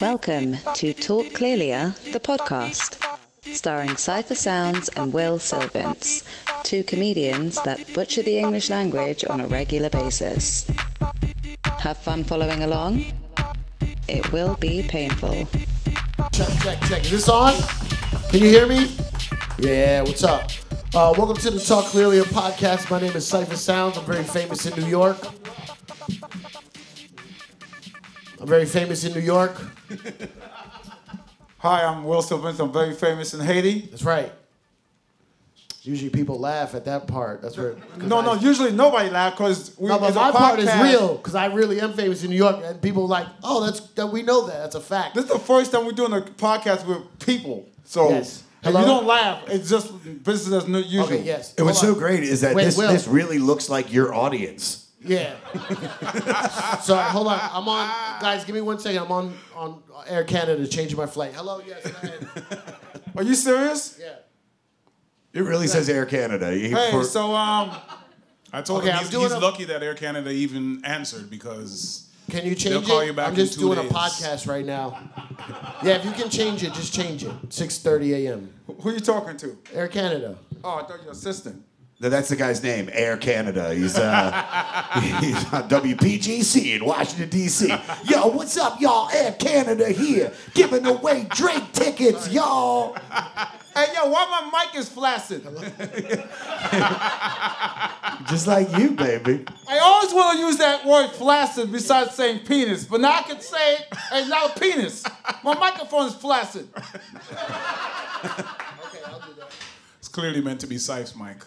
Welcome to Talk Clearlyer, the podcast, starring Cipha Sounds and Will Sylvince, two comedians that butcher the English language on a regular basis. Have fun following along? It will be painful. Check, check, check. Is this on? Can you hear me? Yeah, what's up? Uh, welcome to the Talk Clearly a podcast. My name is Cipha Sounds. I'm very famous in New York. I'm very famous in New York. Hi, I'm Will Sylvince. I'm very famous in Haiti. That's right. Usually people laugh at that part. That's where. 'cause No, I- no, usually nobody laugh because we No, but my part is real because I really am famous in New York, and people are like, oh, that's that we know that. That's a fact. This is the first time we're doing a podcast with people. So Yes. if you don't laugh, it's just business as usual. Okay, yes. And what's so great is that Wait, this, Will. this really looks like your audience. Yeah. so hold on, I'm on. Guys, give me one second. I'm on on Air Canada changing my flight. Hello, yes, go ahead. Are you serious? yeah. It really says Air Canada. You- Hey, for- so um, I told Okay, him I'm he's, doing he's a- lucky that Air Canada even answered because Can you change They'll call it? you back I'm in just two doing a podcast right now. Yeah, if you can change it, just change it. 6:30 a.m. who are you talking to? Air Canada. Oh, I thought your assistant. No, that's the guy's name, Air Canada. He's uh, he's on WPGC in Washington D.C. Yo, what's up, y'all? Air Canada here, giving away Drake tickets, y'all. Hey, yo, why my mic is flaccid? Just like you, baby. I always want to use that word flaccid besides saying penis, but now I can say it and it's not a penis. My microphone is flaccid. Okay, I'll do that. It's clearly meant to be Sife's mic.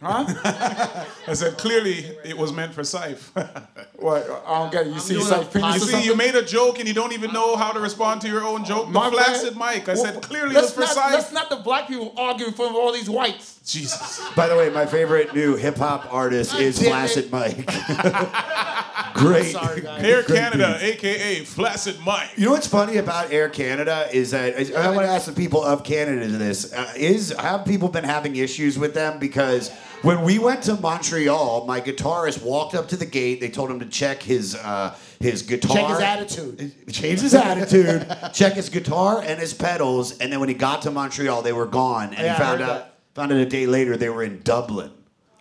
Huh? I said clearly it was meant for Sife. What? I don't get it. You see, doing it's like penis you see, something? you made a joke and you don't even know how to respond to your own joke. The My bad. flaccid mic. I said clearly it was for not, Let's not the black people arguing for all these whites. Jesus. By the way, my favorite new hip hop artist is damn Flaccid Mike. Great. Sorry, guys. Air Great Canada, piece. aka Flaccid Mike. You know what's funny about Air Canada is that I want to ask the people of Canada this: uh, is have people been having issues with them? Because when we went to Montreal, my guitarist walked up to the gate. They told him to check his uh, his guitar, Check his attitude. change his attitude, check his guitar and his pedals, and then when he got to Montreal, they were gone, and Yeah, he found out that. found out a day later they were in Dublin.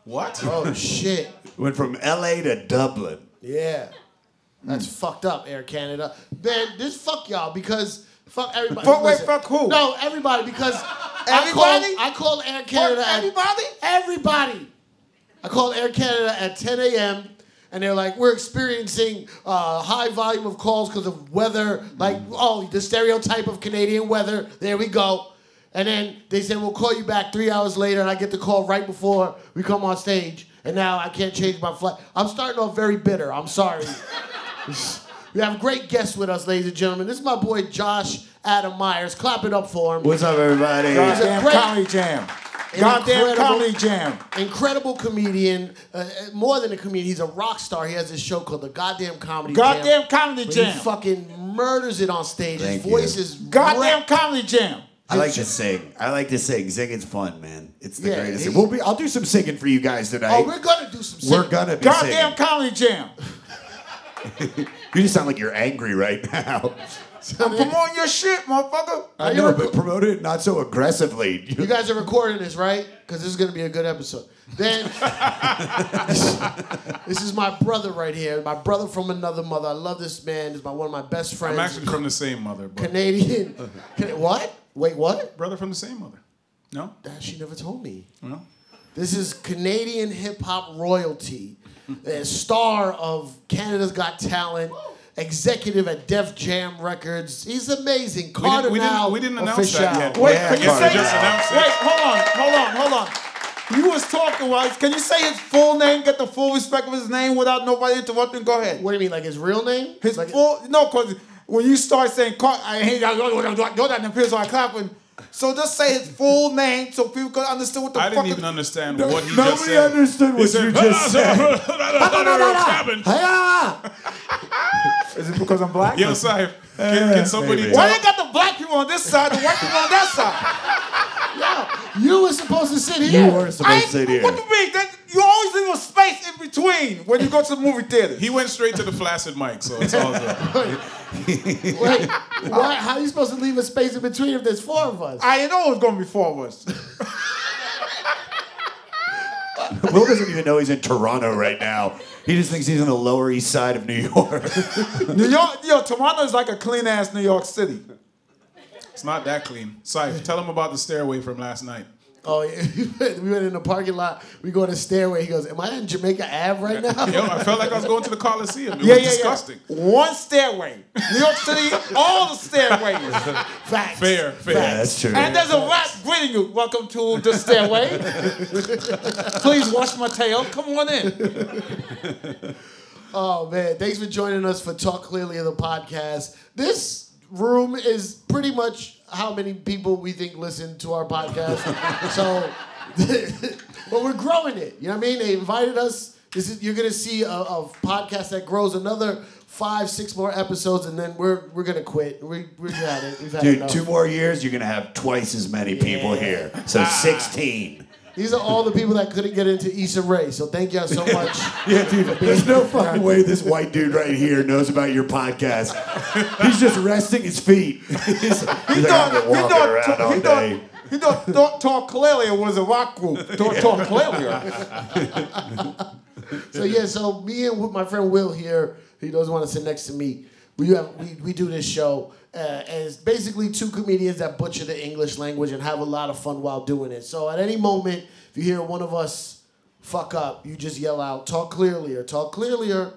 What? Oh shit. Went from L.A. to Dublin. Yeah. That's fucked up, Air Canada. Man, this fuck y'all because fuck everybody. Fuck- wait, fuck who? No, everybody because Everybody? I called, I called Air Canada. At- everybody? Everybody. I called Air Canada at 10 a.m. and they're like, we're experiencing uh, high volume of calls because of weather, like, oh, the stereotype of Canadian weather. There we go. And then they said, we'll call you back three hours later, and I get the call right before we come on stage. And now I can't change my flight. I'm starting off very bitter. I'm sorry. we have great guests with us, ladies and gentlemen. This is my boy Josh Adam Meyers. Clap it up for him. What's up, everybody? Goddamn great- comedy jam. Goddamn incredible- comedy jam. incredible comedian. Uh, uh, more than a comedian, he's a rock star. He has this show called the Goddamn Comedy Jam. Goddamn comedy where jam. He fucking murders it on stage. Thank His you. voice is Goddamn wrecked. comedy jam. I like to sing. I like to sing. Singing's fun, man. It's the Yeah, greatest. he- thing. We'll be. I'll do some singing for you guys tonight. Oh, we're gonna do some. We're gonna be Goddamn singing. comedy jam. You just sound like you're angry right now. I'm promoting your shit, motherfucker. I you know, but promote it not so aggressively. You guys are recording this, right? Because this is gonna be a good episode. Then this, this is my brother right here. My brother from another mother. I love this man. He's my one of my best friends. I'm actually from the same mother, but Canadian. Can- what? Wait, what? brother from the same mother. No? That she never told me. No? This is Canadian hip hop royalty, a star of Canada's Got Talent, executive at Def Jam Records. He's amazing. We didn't, we now didn't, we didn't announce official. that yet. Wait, Yeah, can you Carter say just announced. Wait, hold on, hold on, hold on. You was talking, right? Can you say his full name, get the full respect of his name without nobody interrupting? Go ahead. What do you mean, like his real name? His like, full no, because when you start saying Car- I hate that, that appears on clapping. So just say his full name so people can understand what the I fuck. didn't is- even understand what he just said. Nobody understood what said, you just said. Is it because I'm black? Yo, Saif, can, can somebody. Why they got the black people on this side, the white people on that side? You were supposed to sit here. You were I supposed to sit here. What do you mean? That, you always leave a space in between when you go to the movie theater. He went straight to the flaccid mic, so it's all good. Wait, why, how are you supposed to leave a space in between if there's four of us? I know it was gonna be four of us. Will doesn't even know he's in Toronto right now. He just thinks he's on the Lower East Side of New York. New York, yo, Toronto is like a clean ass New York City. It's not that clean. Saif, tell him about the stairway from last night. Oh, yeah. we went in the parking lot. We go to the stairway. He goes, "Am I in Jamaica Ave right now?" Yo, I felt like I was going to the Coliseum. It Yeah, was yeah, disgusting. yeah. One stairway. New York City, all the stairways. Facts. Fair, fair. yeah, that's true. And there's a rat greeting you. Welcome to the stairway. Please wash my tail. Come on in. Oh man, thanks for joining us for Talk Clearly of the podcast. This room is pretty much how many people we think listen to our podcast. so, but we're growing it. You know what I mean? They invited us. This is you're gonna see a, a podcast that grows another five, six more episodes, and then we're we're gonna quit. We we've had it. We've had Dude, enough. two more years, you're gonna have twice as many people Yeah. here. So ah. 16. These are all the people that couldn't get into Issa Rae. So thank y'all so much. Yeah, dude, there's no fucking way this white dude right here knows about your podcast. He's just resting his feet. He's, he's like, He thought- he thought- he thought, thought Talk Clearly was a rock group. Clearly. So yeah, so me and my friend Will here, he doesn't want to sit next to me. We have we, we do this show uh, as basically two comedians that butcher the English language and have a lot of fun while doing it. So at any moment, if you hear one of us fuck up, you just yell out, "Talk clearly," or "Talk clearly," or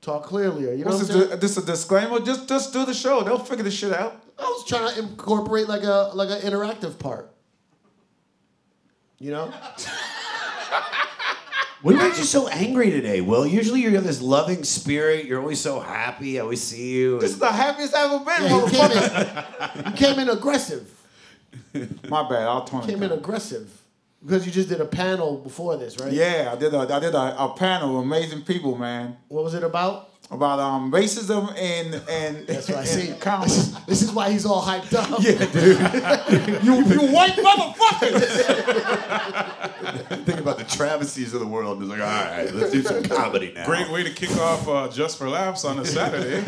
"Talk clearly," you know What's what I'm this a disclaimer? Just just do the show. They'll figure this shit out. I was trying to incorporate like a like an interactive part. You know? What made you so angry today, Will? Usually you have this loving spirit. You're always so happy. I always see you. This is the happiest I've ever been, Yeah, you came motherfucker. in, you came in aggressive. My bad. I'll turn it Came in down. aggressive because you just did a panel before this, right? Yeah, I did a I did a, a panel of amazing people, man, What was it about? About um racism and and That's what I and see. comedy. This is, this is why he's all hyped up. Yeah, you you white motherfuckers. thinking about the travesties of the world. It's like, all right, let's do some comedy now. Great way to kick off uh, Just for Laughs on a Saturday.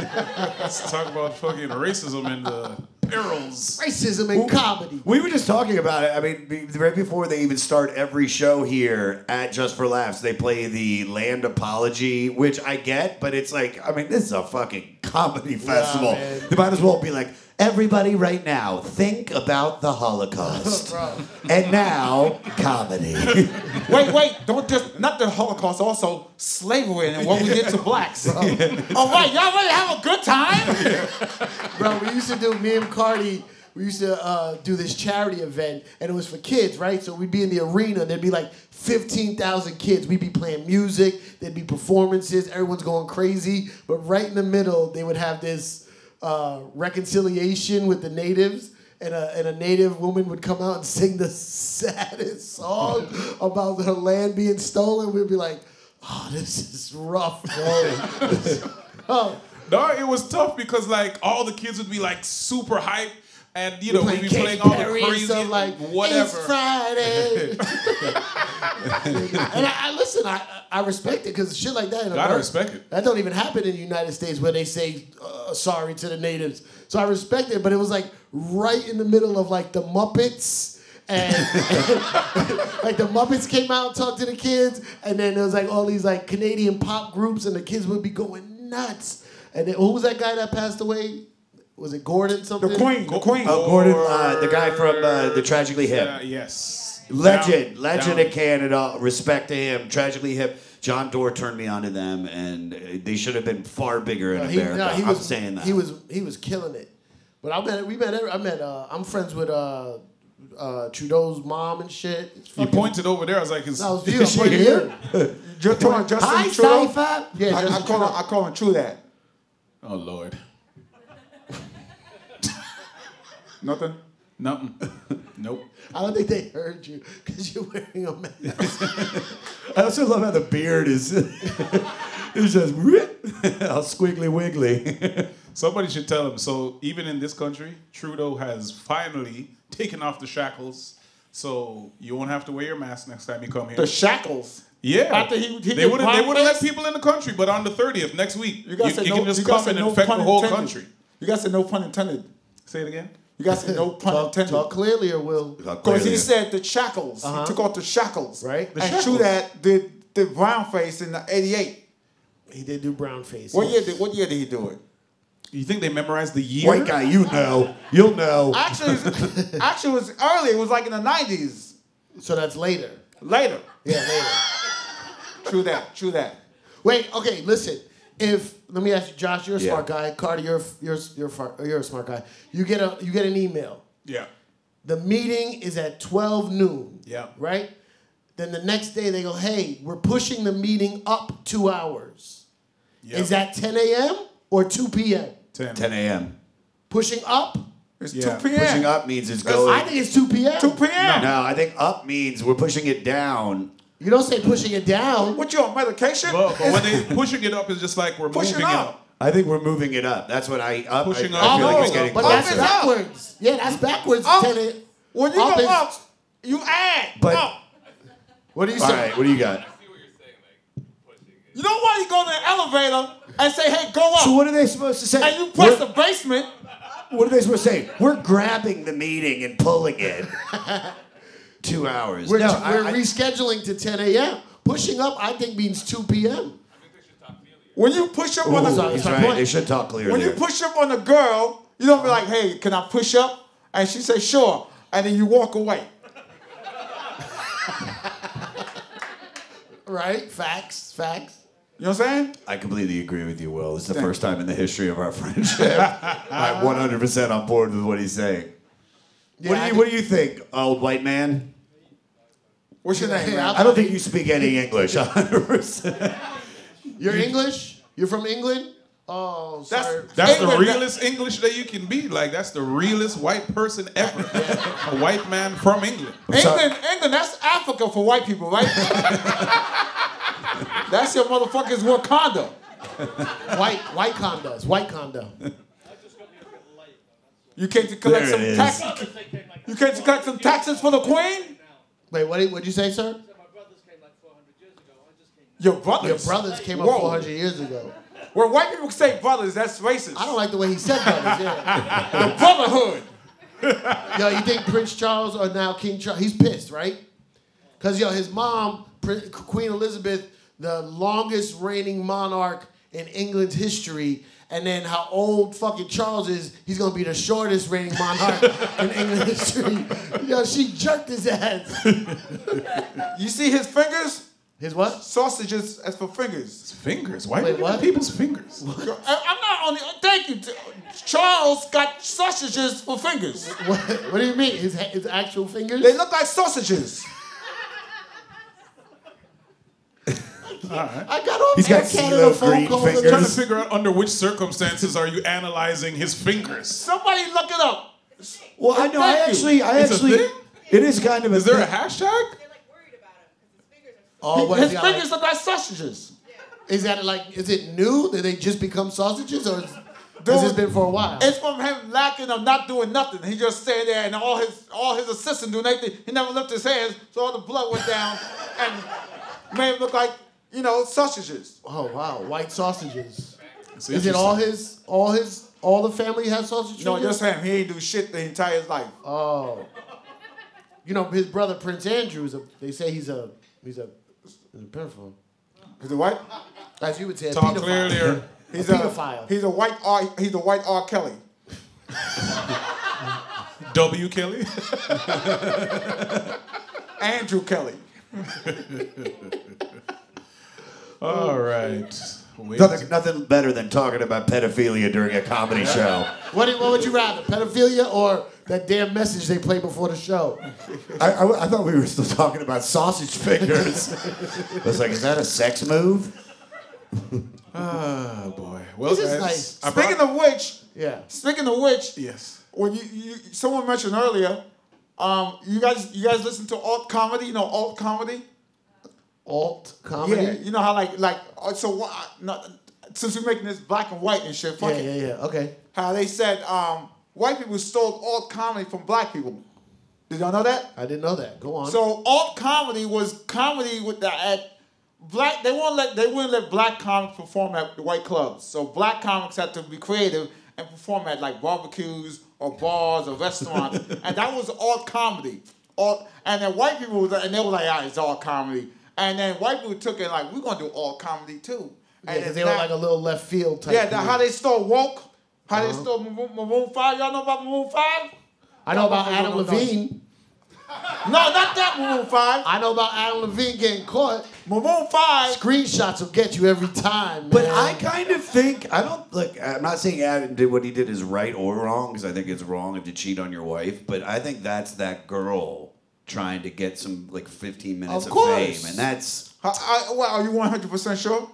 Let's talk about fucking racism and the perils. Racism and comedy. We were just talking about it. I mean, right before they even start every show here at Just for Laughs, they play the land apology, which I get, but it's like, I mean, this is a fucking comedy festival. man. they might as well be like, everybody right now, think about the Holocaust. And now, comedy. wait, wait, don't just not the Holocaust, also slavery and what we did to blacks. All right, y'all ready to have a good time? Bro, we used to do, me and Cardi, we used to uh, do this charity event, and it was for kids, right? So we'd be in the arena, there'd be like 15,000 kids. We'd be playing music, there'd be performances, everyone's going crazy. But right in the middle, they would have this uh, reconciliation with the natives. And a, and a native woman would come out and sing the saddest song about her land being stolen. We'd be like, oh, this is rough, bro. oh, No, it was tough because like all the kids would be like super hype, and you know we'd be playing all the Perry crazy stuff like whatever. It's Friday. and I, I listen, I I respect it because shit like that. In Gotta respect it. That don't even happen in the United States where they say uh, sorry to the natives. So I respect it, but it was like right in the middle of like the Muppets. And like the Muppets came out and talked to the kids, and then there was like all these like Canadian pop groups, and the kids would be going nuts. And then, who was that guy that passed away? Was it Gordon something? The Queen, the Queen. Oh, Gordon, uh, the guy from uh, the Tragically Hip. Uh, yes. Legend, Down- legend down. of Canada. Respect to him. Tragically hip. Jon Dore turned me on to them, and uh, they should have been far bigger in Uh, he, America. no, he I'm was, saying that. He was he was killing it. But I met we met every- I met uh, I'm friends with uh, uh, Trudeau's mom and shit. It's You fucking- pointed over there. I was like, is, That was you. I'm Is she here? here. Just talking Justin Hi, Trudeau. Cipha. Yeah, I, I call him, I call him True That. oh lord, Nothing. Nothing. nope. I don't think they heard you because you're wearing a mask. I also love how the beard is. it's just all squiggly wiggly. Somebody should tell him. So even in this country, Trudeau has finally taken off the shackles. So you won't have to wear your mask next time you come here. The shackles. Yeah. After he- he they would have they would have let people in the country, but on the 30th next week, You guys you, said you no. can just you come and no infect the whole intended. country. You guys said no pun intended. Say it again. You guys said no pun Talk, intended. talk clearly, or will Because he said the shackles. Uh-huh. He took off the shackles. Right. The and shackles. Trudat did the brown face in the '88. he did do brown face? What year did What year did he do it? You think they memorized the year? White guy, you know. You'll know. Actually, it's- actually, it was early. It was like in the '90s. So that's later. Later. Yeah, later. True that. True that. Wait, okay, listen. If let me ask you, Josh, you're a Yeah. smart guy. Carter, you're you're you're far, you're a smart guy. You get a you get an email. Yeah. The meeting is at 12 noon. Yeah. Right? Then the next day they go, hey, we're pushing the meeting up two hours. Yeah. Is that 10 a.m. or 2 p.m.? 10. 10 a.m. Pushing up? It's Yeah. 2 p.m. Pushing up means it's going. I think it's 2 p.m. 2 p.m. No, I think up means we're pushing it down. You don't say pushing it down. What you on medication? But, but when they pushing it up is just like we're Pushing moving it up. up. I think we're moving it up. That's what I up. Pushing I, up. I feel Oh, like it's no, getting but Up that's backwards. Yeah, that's backwards. Up. 10 a- When you Up go is- up, you add. But- up. What do you All say? right, what do you got? You don't want to go to the elevator and say, "Hey, go up," So what are they supposed to say? and you press We're- the basement. What are they supposed to say? We're grabbing the meeting and pulling it. Two hours. We're, no, we're I, I, rescheduling to 10 a.m. Pushing up, I think, means 2 p.m. When you push up on Ooh, a sorry. he's my right. They should talk clearly. when you push up on a girl, you don't be like, "Hey, can I push up?" And she says, "Sure," and then you walk away. Right? Facts. Facts. You know what I'm saying? I completely agree with you, Will. It's the first time in the history of our friendship. I'm 100% on board with what he's saying. Yeah, what, do you, what do you think, old white man? What's your name, I don't think you speak any English, 100%. You're English? You're from England? Oh, That's- sorry. That's the England, realest English that you can be. Like that's the realest white person ever. A white man from England. England, England, that's Africa for white people, right? that's your motherfuckers Wakanda. white white condos. White condo. You came to collect There some taxes. You came to collect some taxes for the queen. Wait, what did what'd you say, sir? Your brothers. Your brothers came up Whoa. 400 years ago. Where white people say brothers, that's racist. I don't like the way he said brothers. Yeah. the brotherhood. yo, you think Prince Charles or now King Charles? He's pissed, right? Because yo, his mom, Queen Elizabeth, the longest reigning monarch in England's history, and then how old fucking Charles is, he's gonna be the shortest reigning monarch in England history. Yo, she jerked his ass. You see his fingers? His what? Sausages as for fingers. Fingers. Why Wait, Wait, what? what? people's fingers? I- I'm not only. Thank you. Charles got sausages for fingers. What, what do you mean? His his actual fingers? They look like sausages. I got off He's Air got Canada CeeLo phone green calls. fingers. Trying to figure out under which circumstances are you analyzing his fingers. Somebody look it up. Well, I know. I actually, I It's a actually, thing? it is kind of a Is there a hashtag? They're like worried about him because his fingers are. Oh, what his is he got, like- fingers look like sausages. Is that like, is it new? Did they just become sausages or is, has this been for a while? It's from him lacking of not doing nothing. He just stayed there and all his all his assistants doing anything. He never lifted his hands, so all the blood went down and made him look like, you know, sausages. Oh wow, white sausages. It's Is it all his, all his, all the family has sausage No, fingers? just him. He ain't do shit the entire life. Oh. You know, his brother Prince Andrew is a. They say he's a. He's a. He's a pedophile. Is it white? As you would say, a pedophile. clearly or He's A pedophile. He's a white R. He's a white R. Kelly. W. Kelly? Andrew Kelly. all right. Nothing, nothing better than talking about pedophilia during a comedy show. What, do- what would you rather, pedophilia or that damn message they play before the show? I, I, I thought we were still talking about sausage fingers. I was like, is that a sex move? Oh boy. Well, This is guys, nice. I brought- Speaking of which, Yeah. speaking of which, yes. when you, you someone mentioned earlier, um, you guys you guys listen to alt comedy? You know alt comedy? Alt comedy. Yeah, you know how like like uh, so what? Not, since we're making this black and white and shit, fuck Yeah, it. yeah, yeah. Okay. How they said um, white people stole alt comedy from black people. Did y'all know that? I didn't know that. Go on. So alt comedy was comedy with the at black they won't let they wouldn't let black comics perform at the white clubs. So black comics had to be creative and perform at like barbecues or bars or restaurants, and that was alt comedy. All and then white people was and they were like, ah, it's all comedy. And then white people took it like we're gonna do all comedy too. Yeah, And because they were not- like a little left field type. yeah, that, how they stole woke, how Uh-huh. they stole Maroon, Maroon Five. Y'all know about Maroon Five? I know about No, no, Adam no, no. Levine. No, not that Maroon Five. I know about Adam Levine getting caught. Maroon Five. Screenshots will get you every time. But. I kind of think I don't look. I'm not saying Adam did what he did is right or wrong because I think it's wrong to cheat on your wife. But I think that's that girl trying to get some like 15 minutes Of of, fame, and that's I, I, well, are you one hundred percent sure?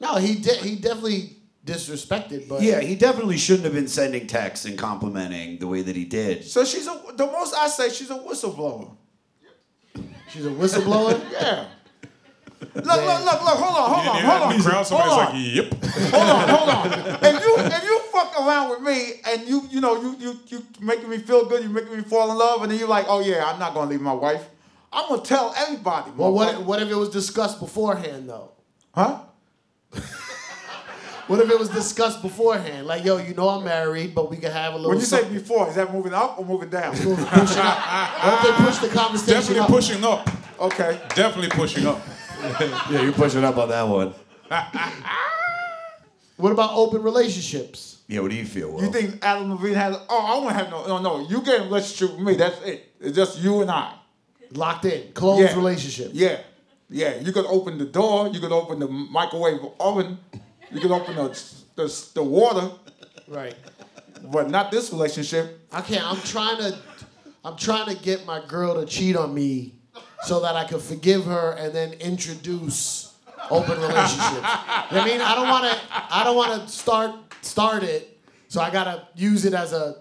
no, he did. He definitely disrespected, but yeah. He definitely shouldn't have been sending texts and complimenting the way that he did. So she's a, the most I say she's a whistleblower. she's a whistleblower. Yeah. Look, look, look, look, hold on, hold on, hold on. in crowd? Somebody's hold like, on. yep. hold on, hold on. If you if you fuck around with me and you you know you you you making me feel good, you making me fall in love, and then you're like, oh yeah, I'm not gonna leave my wife. I'm gonna tell everybody. well, what motherfucker. what if it was discussed beforehand though? Huh? What if it was discussed beforehand? Like, yo, you know I'm married, but we can have a little. When you say before, is that moving up or moving down? pushing up. What if they push the conversation Definitely up? pushing up. Okay. Definitely pushing up. Yeah, you're pushing up on that one. What about open relationships? Yeah, what do you feel? Will? You think Adam Levine has? Oh, I won't have no. No, no. You get in a relationship with me. That's it. It's just you and I. Locked in, closed Yeah. relationship. Yeah, yeah. You could open the door. You could open the microwave oven. You could open the the, the water, Right. but not this relationship. I can't. I'm trying to. I'm trying to get my girl to cheat on me, so that I could forgive her and then introduce open relationships. You know what I mean, I don't want to. I don't want to start start it. So I gotta use it as a,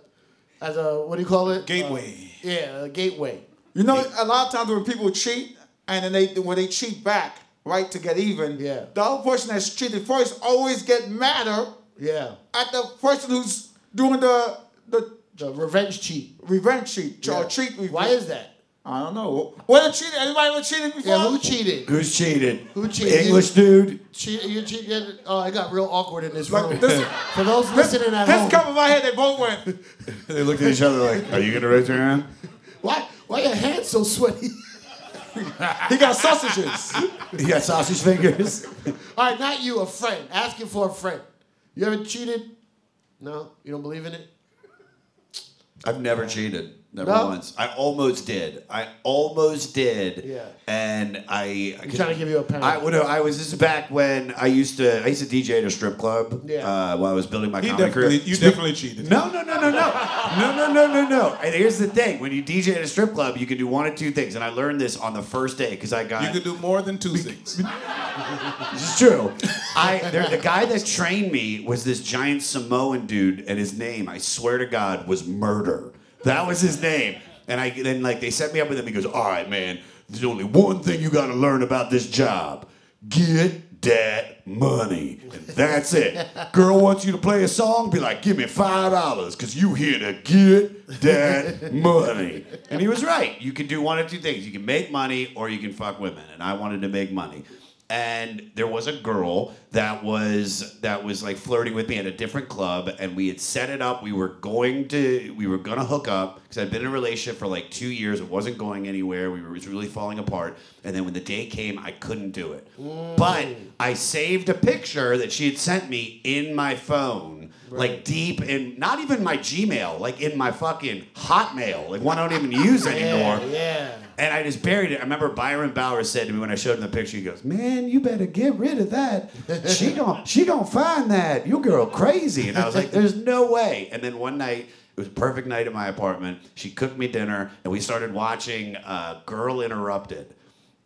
as a what do you call it? Gateway. Uh, yeah, a gateway. You know, a lot of times when people cheat, and then they when they cheat back, right, to get even. Yeah. The other person that's cheated first always get madder Yeah. at the person who's doing the the The revenge cheat. revenge cheat Yeah. or cheat revenge. Why is that? I don't know. What a cheated? Anybody ever cheated before? Yeah, who cheated? Who's cheated? Who cheated? English dude. Cheat, you cheated. Oh, it got real awkward in this Like, room. this- For those listening at This home, come in my head. They both went. They looked at each other like, "Are you gonna raise your hand?" why why your hands so sweaty? He got sausages. he got sausage fingers. All right, not you, a friend. Asking for a friend. You ever cheated? No, you don't believe in it. I've never cheated. Never No? once. I almost did. I almost did. Yeah. And I. I'm trying to give you a pound. I, well, no, I was. This is back when I used to. I used to DJ at a strip club. Yeah. Uh, while I was building my He comedy definitely, career. you definitely cheated. No, no, no, no, no, no, no, no, no, no. And here's the thing: when you DJ at a strip club, you can do one of two things. And I learned this on the first day because I got. You could do more than two things. This is true. I there, the guy that trained me was this giant Samoan dude, and his name, I swear to God, was Murder. That was his name. And I then like they set me up with him. He goes, "All right, man. There's only one thing you got to learn about this job: get that money. And that's it. Girl wants you to play a song. Be like, give me five dollars, cause you here to get that money. And he was right. You can do one of two things. You can make money, or you can fuck women. And I wanted to make money and there was a girl that was that was like flirting with me at a different club and we had set it up. We were going to we were gonna hook up because i'd been in a relationship for like two years. It wasn't going anywhere. We were it was really falling apart. And then when the day came i couldn't do it. Mm. But i saved a picture that she had sent me in my phone like deep in not even my gmail like in my fucking hotmail like one i don't even use anymore. Yeah, yeah. And I just buried it. I remember Byron Bowers said to me when I showed him the picture, he goes, Man, you better get rid of that. She gon' she gon' find that. You girl crazy. And I was like, There's no way. And then one night, it was a perfect night in my apartment. She cooked me dinner and we started watching uh, Girl Interrupted.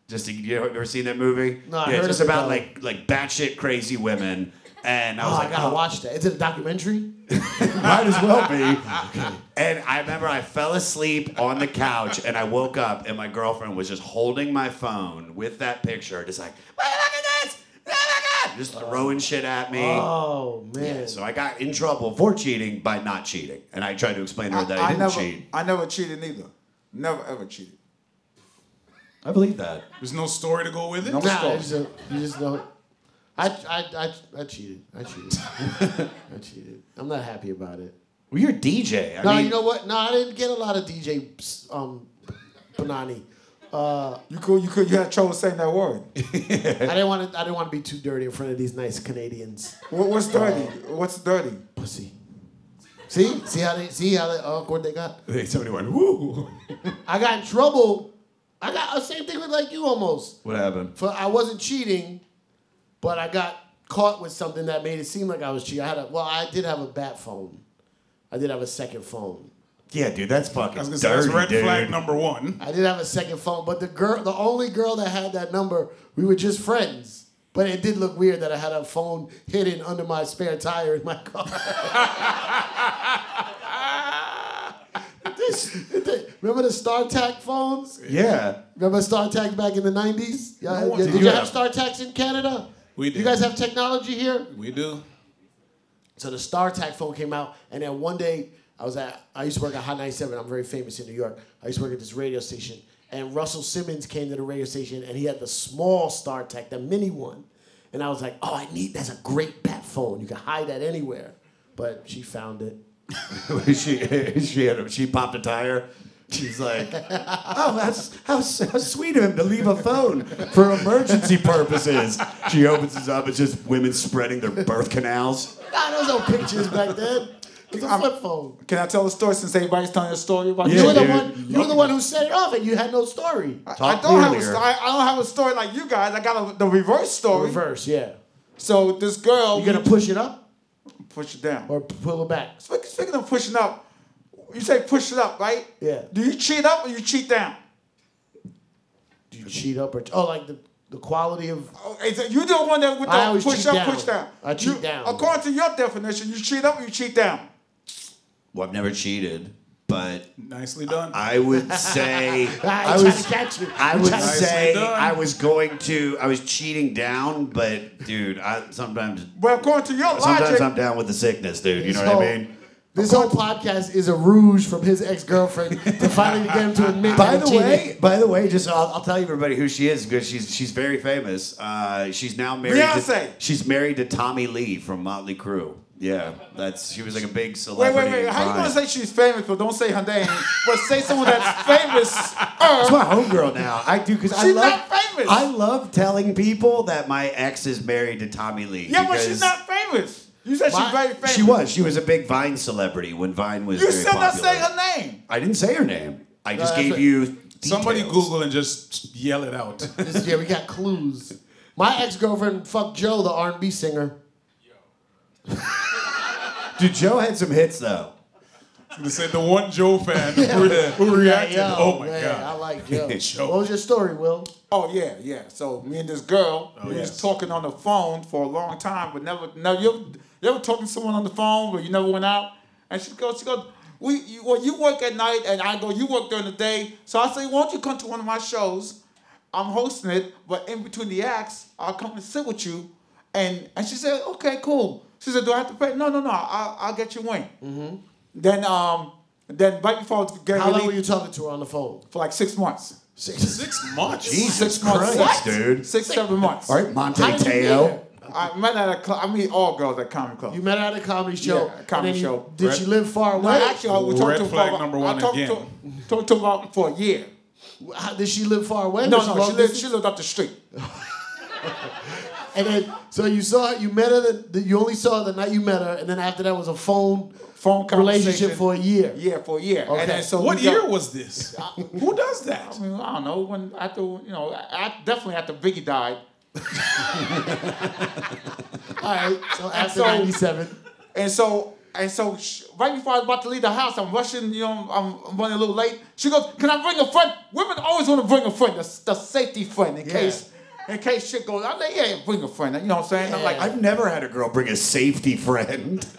Just to, you ever seen that movie? No, I yeah, heard just about though. like like batshit crazy women. And I Oh, was I gotta oh, watch that. Is it a documentary? might as well be. And I remember I fell asleep on the couch and I woke up and my girlfriend was just holding my phone with that picture, just like, "Well, look at this! Oh my God! Just throwing shit at me. Oh man. So I got in trouble for cheating by not cheating. And I tried to explain to her that I, I didn't never, cheat. I never cheated neither. Never ever cheated. I believe that. There's no story to go with it. No. Nah, Stop. it's just, you just know. I, I, I, I cheated. I cheated. I cheated. I'm not happy about it. Well, you're a DJ. I no, mean, you know what? No, I didn't get a lot of DJ um, Banani. Uh, You could, you could, you had trouble saying that word. I didn't want to. I didn't want to be too dirty in front of these nice Canadians. What, what's dirty? What's dirty? Pussy. See, see how they see how they, awkward they got. They somebody went, woo. I got in trouble. I got the same thing with like you almost. What happened? For I wasn't cheating, but I got caught with something that made it seem like I was cheating. I had a well, I did have a bat phone. I did have a second phone. Yeah, dude, that's fucking I was gonna say dirty, that's red dude. flag number one. I did have a second phone, but the girl, the only girl that had that number, we were just friends. But it did look weird that I had a phone hidden under my spare tire in my car. This- remember the StarTAC phones? Yeah. Remember StarTAC back in the 90s? Yeah, No yeah, did. did you You have have- StarTACs in Canada? We You guys have technology here? We do. So the StarTAC phone came out, and then one day I was at I used to work at Hot 97. I'm very famous in New York. I used to work at this radio station, and Russell Simmons came to the radio station, and he had the small StarTAC, the mini one, and I was like, oh, I need that's a great bat phone. You can hide that anywhere, but she found it. she she had a, she popped a tire. She's like, oh, that's how, how sweet of him to leave a phone for emergency purposes. She opens it up. It's just women spreading their birth canals. Nah, there was no pictures back then. It's was a flip phone. Can I tell a story since everybody's telling a story about Yeah, You were the one. You were the one who set it off, and you had no story. I, I Talk don't have a, I, I don't have a story like you guys. I got a, the reverse story. Reverse, yeah. So this girl, You gonna push it up push it down. or pull it back? Speaking of pushing up, you say push it up, right? Yeah. Do you cheat up or you cheat down? Do you cheat up or oh, like the the quality of Oh, is it- You the one that with I the push up, down. push down. I cheat You- down. According to your definition, you cheat up or you cheat down. Well, I've never cheated, but Nicely done. I would say I, I was catch you. I would Nicely say done. I was going to I was cheating down, but dude, I sometimes well according to your sometimes logic, I'm down with the sickness, dude. You know So, what I mean? This whole podcast is a rouge from his ex girlfriend to finally get him to admit. By the way, by the way, just I'll, I'll tell you everybody who she is because she's she's very famous. Uh, she's now married. Beyonce. To, she's married to Tommy Lee from Motley Crue. Yeah, that's she was like a big wait, celebrity. wait, wait. in How you gonna say she's famous, but don't say her name? but say someone that's famous. She's my homegirl now. I do because I She's love. not famous. I love telling people that my ex is married to Tommy Lee. Yeah, but because she's not famous. You said she's very famous. She was. She was a big Vine celebrity when Vine was. You very said not popular. say her name. I didn't say her name. I just that's gave what- you. Somebody. Google and just yell it out. This- yeah, we got clues. My ex girlfriend fucked Joe, the R and B singer. Dude, Joe had some hits though. They said the one Joe fan who, who reacted. yo, oh my man, god. I like Joe. Joe. What was your story, Will? Oh yeah, yeah. So me and this girl, oh, we was yes. talking on the phone for a long time, but never. No, you you ever talking to someone on the phone, but you never went out? And she goes, she goes, we you, well, you work at night, and I go, you work during the day. So I say, why don't you come to one of my shows? I'm hosting it, but in between the acts, I'll come and sit with you. And and she said, okay, cool. She said, do I have to pay? No, no, no. I'll, I'll get you wing. Then um, then right before I was getting How long were you talking to her on the phone? for like six months, Six. Six months. Jesus six months, Christ, six, dude. six seven months. All right, Monte How did you meet Teo. Her? I met at a club. I meet all girls at comedy club. You met her at a comedy show. Yeah, comedy and then you- show. Did Red- she live far away? no, away? actually, I was talking to her flag for, number I one talked again. To, talked to her about for a year. How, did she live far away? No, no, long she lived. distance? She lived up the street. And then, so you saw her, you met her, the, the, you only saw her the night you met her, and then after that was a phone Phone relationship for a year. Yeah, for a year. Okay. And then so What we got- year was this? Who does that? I, mean, I don't know. When after you know, I, definitely after Biggie died. All right, so after so- 97. And so, and so, sh- right before I was about to leave the house, I'm rushing. You know, I'm, I'm running a little late. She goes, "Can I bring a friend?" Women always want to bring a friend, the, the safety friend, in Yeah. case, in case shit goes. I'm like, "Yeah, bring a friend." You know what I'm saying? I'm like, I've never had a girl bring a safety friend.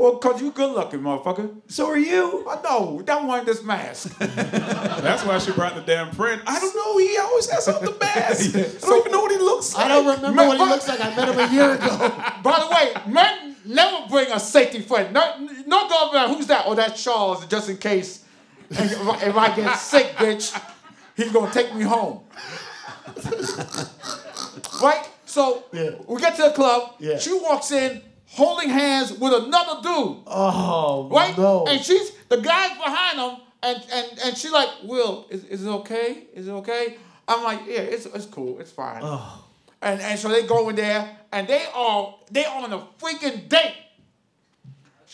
"Well, cause you good looking, motherfucker." So are you. I know. That one this mask. That's why she brought the damn friend. I don't know. He always has on the mask. I don't even know what he looks like. I don't remember Man, what he looks like. I met him a year ago. By the way, men never bring a safety friend. No, no go around. Who's that? Oh, that's Charles. Just in case, if I, if I get sick, bitch. he's gonna take me home. right? So Yeah. we get to the club. Yeah. She walks in holding hands with another dude. Oh Right? no. And she's the guy's behind him, and and and she's like, Will, is, is it okay? Is it okay? I'm like, yeah, it's it's cool, it's fine. And and so they go in there, and they are they are on a freaking date.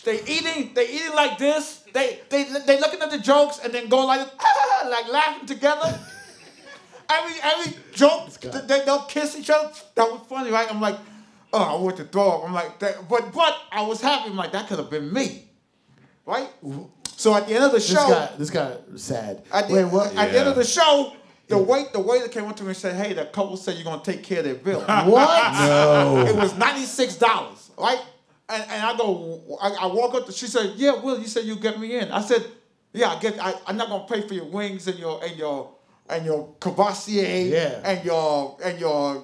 They eating, they eating like this. They they they looking at the jokes and then going like this, like laughing together. Every every joke, they they'll kiss each other. That was funny, right? I'm like, oh, I want to throw up. I'm like, that, but but I was happy. I'm like, that could have been me, right? So at the end of the this show, this guy, was sad. at the, Wait, what? at the end of the show, the wait the waiter came up to me and said, hey, the couple said you're gonna take care of their bill. What? No. It was ninety six dollars, right? And, and I go, I, I walk up. To, she said, "Yeah, Will, you said you get me in." I said, "Yeah, I get. I, I'm not gonna pay for your wings and your and your and your Cavassier Yeah. and your and your,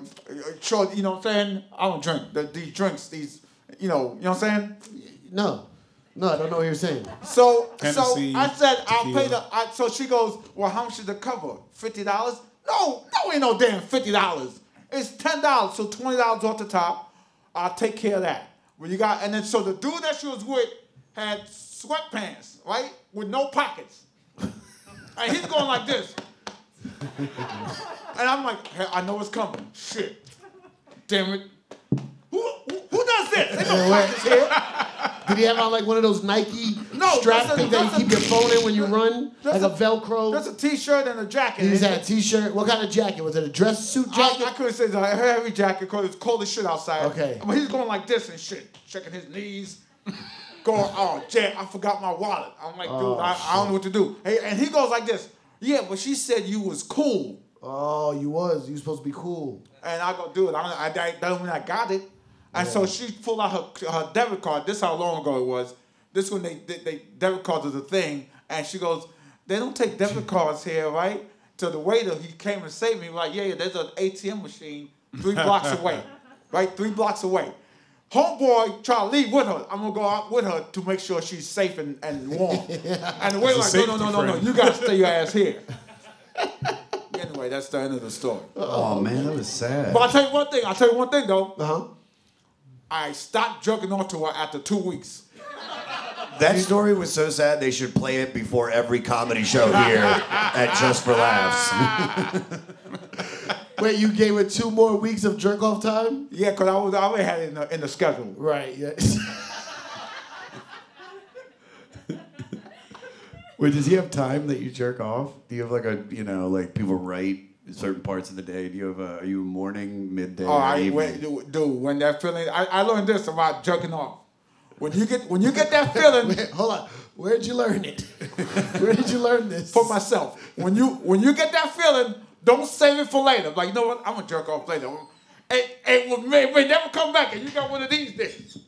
your. You know what I'm saying? I don't drink the, these drinks. These, you know, you know what I'm saying? No, no, I don't know what you're saying. So Hennessy, so I said I'll pay the. I, so she goes, well, how much is the cover? Fifty dollars? No, no, ain't no damn fifty dollars. It's ten dollars, so twenty dollars off the top. I'll take care of that. When you got, and then so the dude that she was with had sweatpants, right, with no pockets, and he's going like this, and I'm like, hey, I know it's coming. Shit, damn it. Who, who, who does this? Ain't no Wait, wait. pockets here. Did he have on like one of those Nike No, strap that's a- that you keep your phone in when you run, like That's a Velcro? That's a t-shirt and a jacket. He just And had a T-shirt. What kind of jacket? Was it a dress suit jacket? I, I couldn't say it's a heavy jacket because it's cold as shit outside. Okay. But he's going like this and shit, checking his knees. going, oh, Jet, I forgot my wallet. I'm like, dude, Oh, I, I don't know what to do. Hey, and he goes like this. Yeah, but she said you was cool. oh, you was. You supposed to be cool. And I go, dude, I, I, I mean I got it. And so she pulled out her, her debit card. This how long ago it was. This when they, they, they debit cards is a thing. And she goes, they don't take debit cards here, right? So the waiter, he came and saved me. Like, yeah, yeah, there's an ATM machine three blocks away, right? Three blocks away. Homeboy try to leave with her. I'm gonna go out with her to make sure she's safe and, and warm. And the waiter like, no, no, no, no, no, you gotta stay your ass here. anyway, that's the end of the story. Oh man, that was sad. But I'll tell you one thing. I'll tell you one thing though. Uh huh. I stopped jerking off to her after two weeks. That story was so sad they should play it before every comedy show here at Just for Laughs. Wait, you gave it two more weeks of jerk off time? Yeah, because I was I already had it in the, in the schedule. Right. Yeah. Wait, does he have time that you jerk off? Do you have like a you know like people write certain parts of the day? Do you have a are you morning, midday, Oh, I dude, dude, when that feeling, I, I learned this about jerking off. When you get when you get that feeling Wait, hold on. Where did you learn it? Where did you learn this? for myself, when you when you get that feeling, don't save it for later. Like you know what, I'm gonna jerk off later. It, it will may, may never come back, and you got one of these days.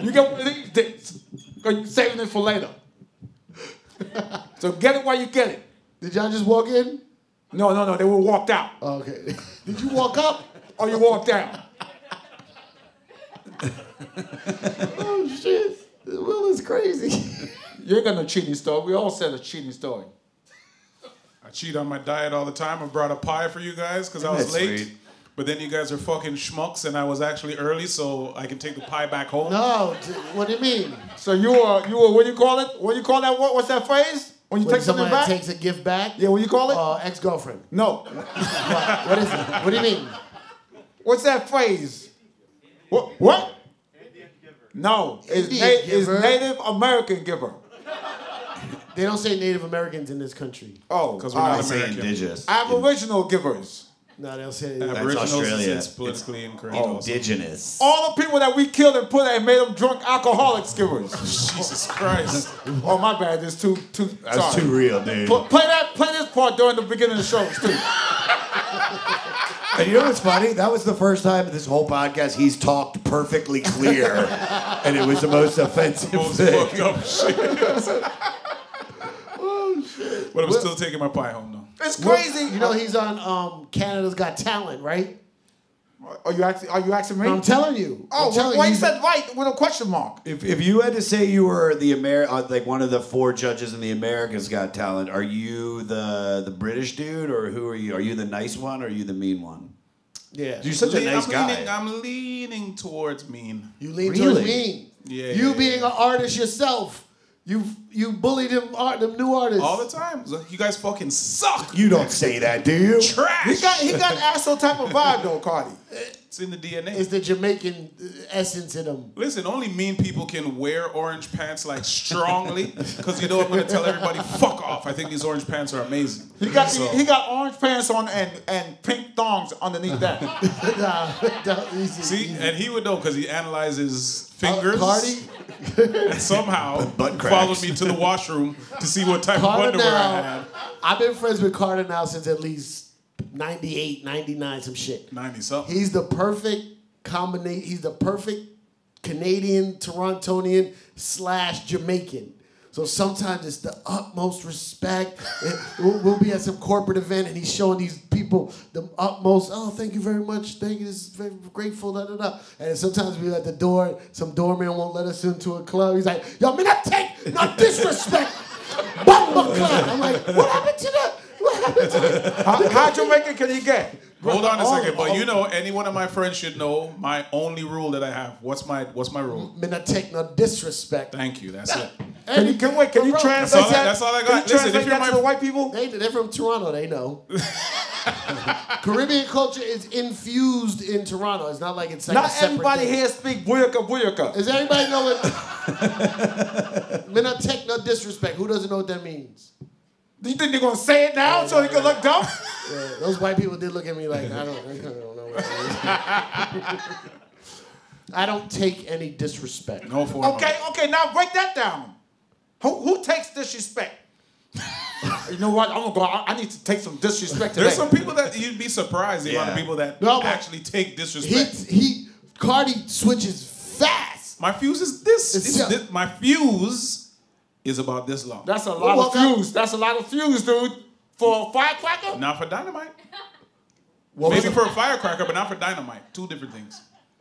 you got one of these days. Cause you saving it for later. so get it while you get it. Did y'all just walk in? No, no, no. They were walked out. Oh, okay. Did you walk up? Or you walked down? Oh shit. Will is crazy. You ain't got no cheating story. We all said a cheating story. I cheat on my diet all the time. I brought a pie for you guys because I was late. sweet. But then you guys are fucking schmucks, and I was actually early, so I can take the pie back home. no. t- What do you mean? So you were you were what do you call it? What do you call that? What, what's that phrase? When you When take something someone back? takes a gift back? yeah, what do you call it? Uh, ex-girlfriend. no. What? What is it? What do you mean? What's that phrase? What? What? No, it's, Indian na- it's. Native American giver. They don't say Native Americans in this country. Oh, Because we're not I say American. indigenous. Aboriginal givers. No, they'll say. Aboriginals Australia. is politically incorrect. Oh, also. indigenous. All the people that we killed and put and made them drunk alcoholics givers. Jesus Christ. oh my bad, it's too too. That's sorry. too real, dude. Pl- play that. Play this part during the beginning of the shows too. And you know what's funny? That was the first time in this whole podcast he's talked perfectly clear, and it was the most offensive Most thing. Fucked up shit. But I'm still taking my pie home though. It's crazy. You know he's on um, Canada's Got Talent, right? Are you asking? Are you asking me? I'm telling you. oh, I'm telling why you said right with a question mark? If, if you had to say you were the Amer uh, like one of the four judges in the America's Got Talent, are you the the British dude or who are you? Are you the nice one or are you the mean one? Yeah. You're such a nice I'm guy. Leaning, I'm leaning towards mean. You lean Really? towards mean. Yeah, You yeah, being yeah. an artist yourself, you you bully them art them new artists. All the time. You guys fucking suck. you don't say that, do you? Trash. He got he got asshole type of vibe though, Cardi. it's in the DNA. It's the Jamaican uh, essence in them. Listen, only mean people can wear orange pants like strongly because you know I'm going to tell everybody, fuck off. I think these orange pants are amazing. He got So- he got orange pants on and and pink thongs underneath that. nah, easy, See, easy. and he would know because he analyzes Uh, fingers Cardi, and somehow Butt followed me to the washroom to see what type of Carter underwear I now. had. I've been friends with Carter now since at least 98, 99, some shit. 90 something. He's the perfect combination. He's the perfect Canadian, Torontonian slash Jamaican. So sometimes it's the utmost respect. We'll, we'll be at some corporate event and he's showing these people the utmost. Oh, thank you very much. Thank you. This is very grateful. Da, da, da. And sometimes we're at the door. Some doorman won't let us into a club. He's like, "Yo, me not take, not disrespect." Club. I'm like, what happened to that? What happened to that? how, how Jamaican can he get? Hold on a all- second, but all- you oh. know, any one of my friends should know my only rule that I have. What's my What's my rule? Me not take no disrespect. Thank you. That's it. Can you can wait? Can you translate That's all I- that? that's all I Can got. you Listen, if you're that my- to the white people? They, they're from Toronto. They know. Caribbean culture is infused in Toronto. It's not like it's like Not separate everybody thing. here speak booyaka booyaka. Does everybody know what? Me not take no disrespect. Who doesn't know what that means? Do you think they're gonna say it now so they can look dumb? Yeah, those white people did look at me like I don't. I don't know. What that is. I don't take any disrespect. No form. of- Okay, okay, now break that down. Who who takes disrespect? you know what? I'm gonna go. I, I need to take some disrespect today. There's some people that you'd be surprised the amount of people that No, but- actually take disrespect. he he Cardi switches fast. my fuse is this. It's It's just- this- My fuse is about this long. That's a lot Well, of that- fuse. That's a lot of fuse, dude. For a firecracker? Not for dynamite. What Maybe for a firecracker, but not for dynamite. Two different things.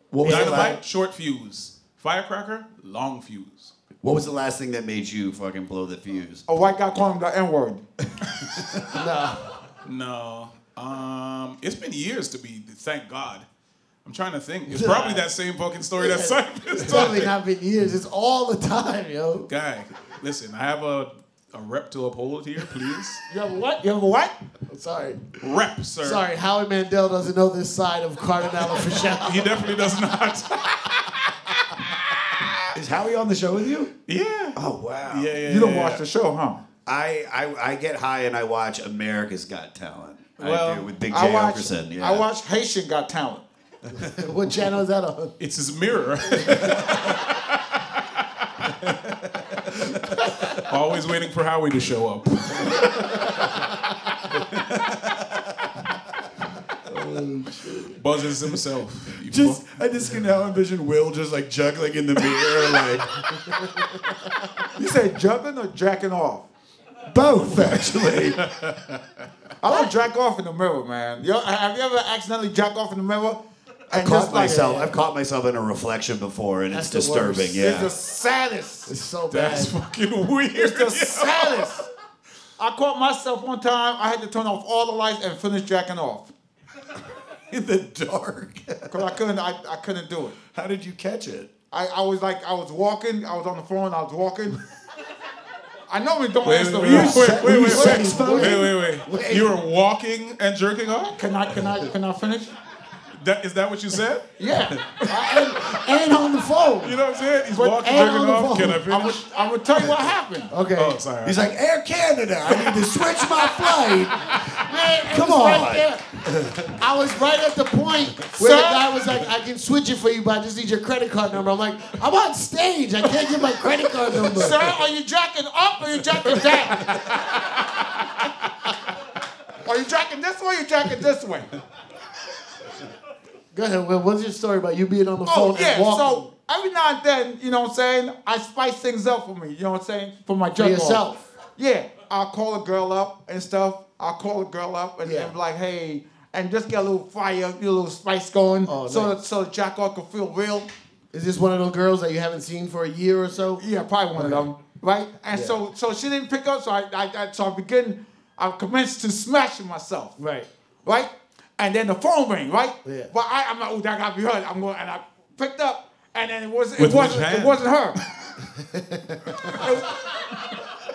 What was, the Dynamite, la- short fuse. Firecracker, long fuse. what was the last thing that made you fucking blow the fuse? A white guy calling him the N word. no. No. Um, it's been years to be. Thank God. I'm trying to think. It's probably that same fucking story that Simon is It's definitely talking. not been years. It's all the time, yo. Guy, listen. I have a a rep to uphold here, please. You have a what? You have a what? I'm sorry. Rep, sir. Sorry, Howie Mandel doesn't know this side of Kardinal Offishall. He definitely does not. Is Howie on the show with you? yeah. Oh wow. Yeah, yeah. You don't yeah, watch yeah. the show, huh? I, I I get high and I watch America's Got Talent. I Well, do with Big I J watch. Oakerson. Yeah. I watch Haitian Got Talent. what channel is that on? It's his mirror. Always waiting for Howie to show up. Buzzes himself. You Just fu- I just can now envision Will just like juggling in the mirror, like You say juggling or jacking off? both actually. I don't jack off in the mirror, man. Yo, have you ever accidentally jack off in the mirror? And caught just like- myself. I've caught myself in a reflection before, and That's it's disturbing. worst. It's Yeah. the saddest. It's so bad. That's fucking weird. It's the yo. saddest. I caught myself one time. I had to turn off all the lights and finish jacking off in the dark. because I couldn't. I, I couldn't do it. How did you catch it? I, I was like I was walking. I was on the phone. I was walking. I normally don't Wait, answer wait, the wait, phone. wait, wait, wait, sex wait, phone? wait, wait, wait. You were walking and jerking off? Can I? Can I? Can I finish? That, is that what you said? Yeah. and on the phone. You know what I'm saying? He's But- walking, and jerking off. phone. Can I I'm gonna, finish? I'm gonna tell you what happened. Okay. Oh, sorry. He's like Air Canada. I need to switch my flight. Man, Come on. Right there. I was right at the point where Sir? the guy was like, I can switch it for you, but I just need your credit card number. I'm like, I'm on stage. I can't give my credit card number. Sir, are you jacking up or you jacking down? are you jacking this way or you jacking this way? Go ahead. What's your story about you being on the Oh phone yeah. and walking? So every now and then, you know what I'm saying, I spice things up for me. You know what I'm saying, for my For juggle. yourself. Yeah, I'll call a girl up and stuff. I'll call a girl up and, Yeah. and be like, hey, and just get a little fire, get a little spice going, Oh, so nice. that so jack off can feel real. Is this one of those girls that you haven't seen for a year or so? Yeah, probably one of them, right? And Yeah. so so she didn't pick up, so I, I, I so I begin, I commenced to smashing myself, Right. right? And then the phone rang, right? Yeah. But I, I'm like, oh, that got to be her. I'm going, and I picked up, and then it was it With which wasn't hand? it wasn't her. it,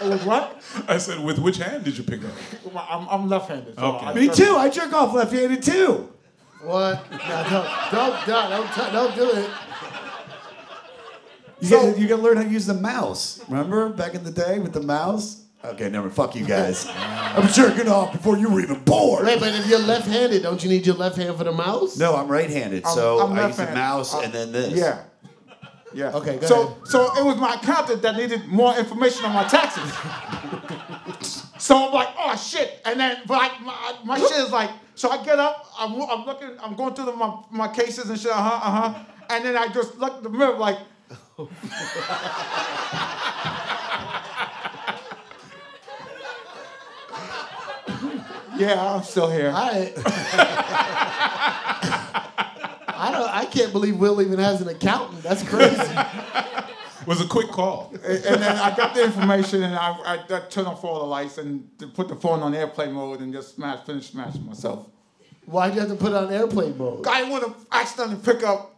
it was what? I said, with which hand did you pick up? I'm, I'm left-handed. So Okay. I Me too. I jerk off left-handed too. What? No, don't, don't, don't, don't, t- don't do it. You, gotta, you gotta learn how to use the mouse. Remember back in the day with the mouse? Okay, never. Fuck you guys. I'm jerking off before you were even born. Wait, but if you're left-handed, don't you need your left hand for the mouse? No, I'm right-handed, I'm- so I'm I use the left-handed. mouse Uh, and then this. Yeah. Yeah. Okay, go so, ahead. So it was my accountant that needed more information on my taxes. so I'm like, oh shit. And then, but I, my, my shit is like, so I get up, I'm, I'm looking, I'm going through the, my, my cases and shit, uh huh, uh huh. And then I just look in the mirror like, yeah, I'm still here. I, I don't. I can't believe Will even has an accountant. That's crazy. It was a quick call. and then I got the information and I, I, I turned off all the lights and put the phone on airplane mode and just smash, finish smashing myself. Why'd you have to put it on airplane mode? I didn't want to accidentally pick up.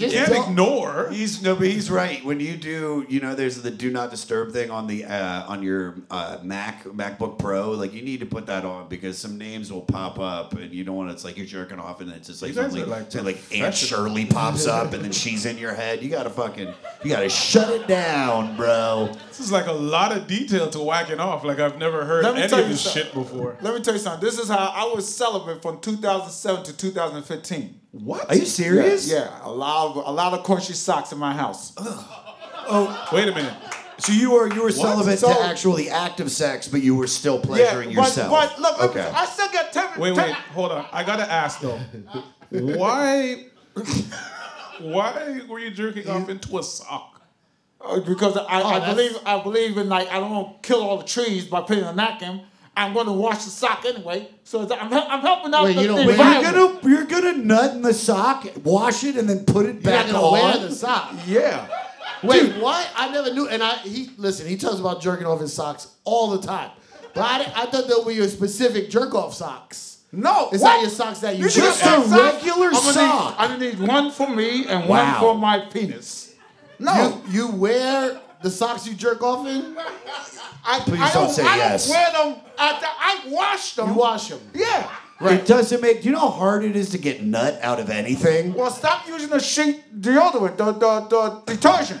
You Just can't don't- ignore. He's no, but he's right. When you do, you know, there's the do not disturb thing on the uh, on your uh, Mac MacBook Pro. Like you need to put that on because some names will pop up, and you don't want to. It's like you're jerking off, and it's just like You guys suddenly, are, like, say, like Aunt. Shirley pops up, and then she's in your head. You gotta fucking, you gotta shut it down, bro. This is like a lot of detail to whacking off. Like I've never heard any of this something. shit before. Let me tell you something. This is how I was celibate from 2007 to 2015. What? Are you serious? Yeah, yeah. A lot of a lot of crunchy socks in my house. Oh, Wait a minute. So you were you were celibate So- to actually active sex, but you were still pleasuring but, yourself. But look, look, okay. I still get ten. Wait, ten- wait, hold on. I gotta ask though. Why? Why were you jerking off into a sock? Uh, because I, I believe I believe in like I don't want to kill all the trees by putting a napkin. I'm going to wash the sock anyway, so I'm, I'm helping out Wait, the, you don't the wear- environment. you're gonna you're gonna nut in the sock, wash it, and then put it You're back not gonna on. wear the sock. Yeah. Wait, what? I never knew. And I he listen. He talks about jerking off his socks all the time, but I, I thought there were your specific jerk off socks. No, It's what? not your socks that you You just think a it's sock? regular I'm sock. Need, I'm gonna need one for me and Wow. one for my penis. No, You, you wear the socks you jerk off in. I, Please I don't say I yes. don't wear them. After I wash them. You wash them. Yeah. It doesn't make. Do you know how hard it is to get nut out of anything? Well, stop using the sheet deodorant, the the, the detergent.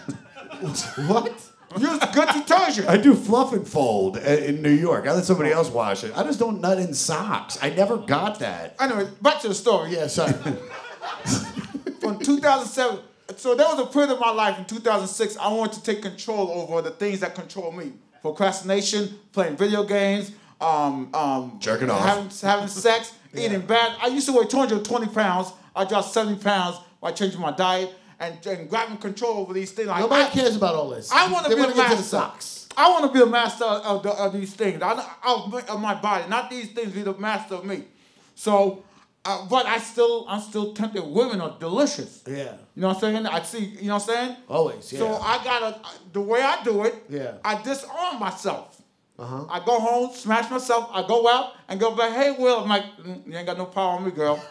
What? Use good detergent. I do fluff and fold uh, in New York. I let somebody else wash it. I just don't nut in socks. I never got that. I Anyway, back to the story. Yeah, sorry. From 2007. So there was a period of my life in 2006. I wanted to take control over the things that control me: procrastination, playing video games, um, um, Jerking off. having, having sex, eating bad. I used to weigh 220 pounds. I dropped 70 pounds by changing my diet and, and grabbing control over these things. Like, Nobody I- cares about all this. I want to They be a wanna get to the master. socks. I want to be a master of, the, of these things. I, of, of my body, not these things be the master of me. So, uh, but I still, I'm still tempted. Women are delicious. Yeah. You know what I'm saying? I see. You know what I'm saying? Always, yeah. So I gotta. The way I do it. Yeah. I disarm myself. Uh-huh. I go home, smash myself. I go out and go back. Hey, Will. I'm like, "Mm, you ain't got no power on me, girl.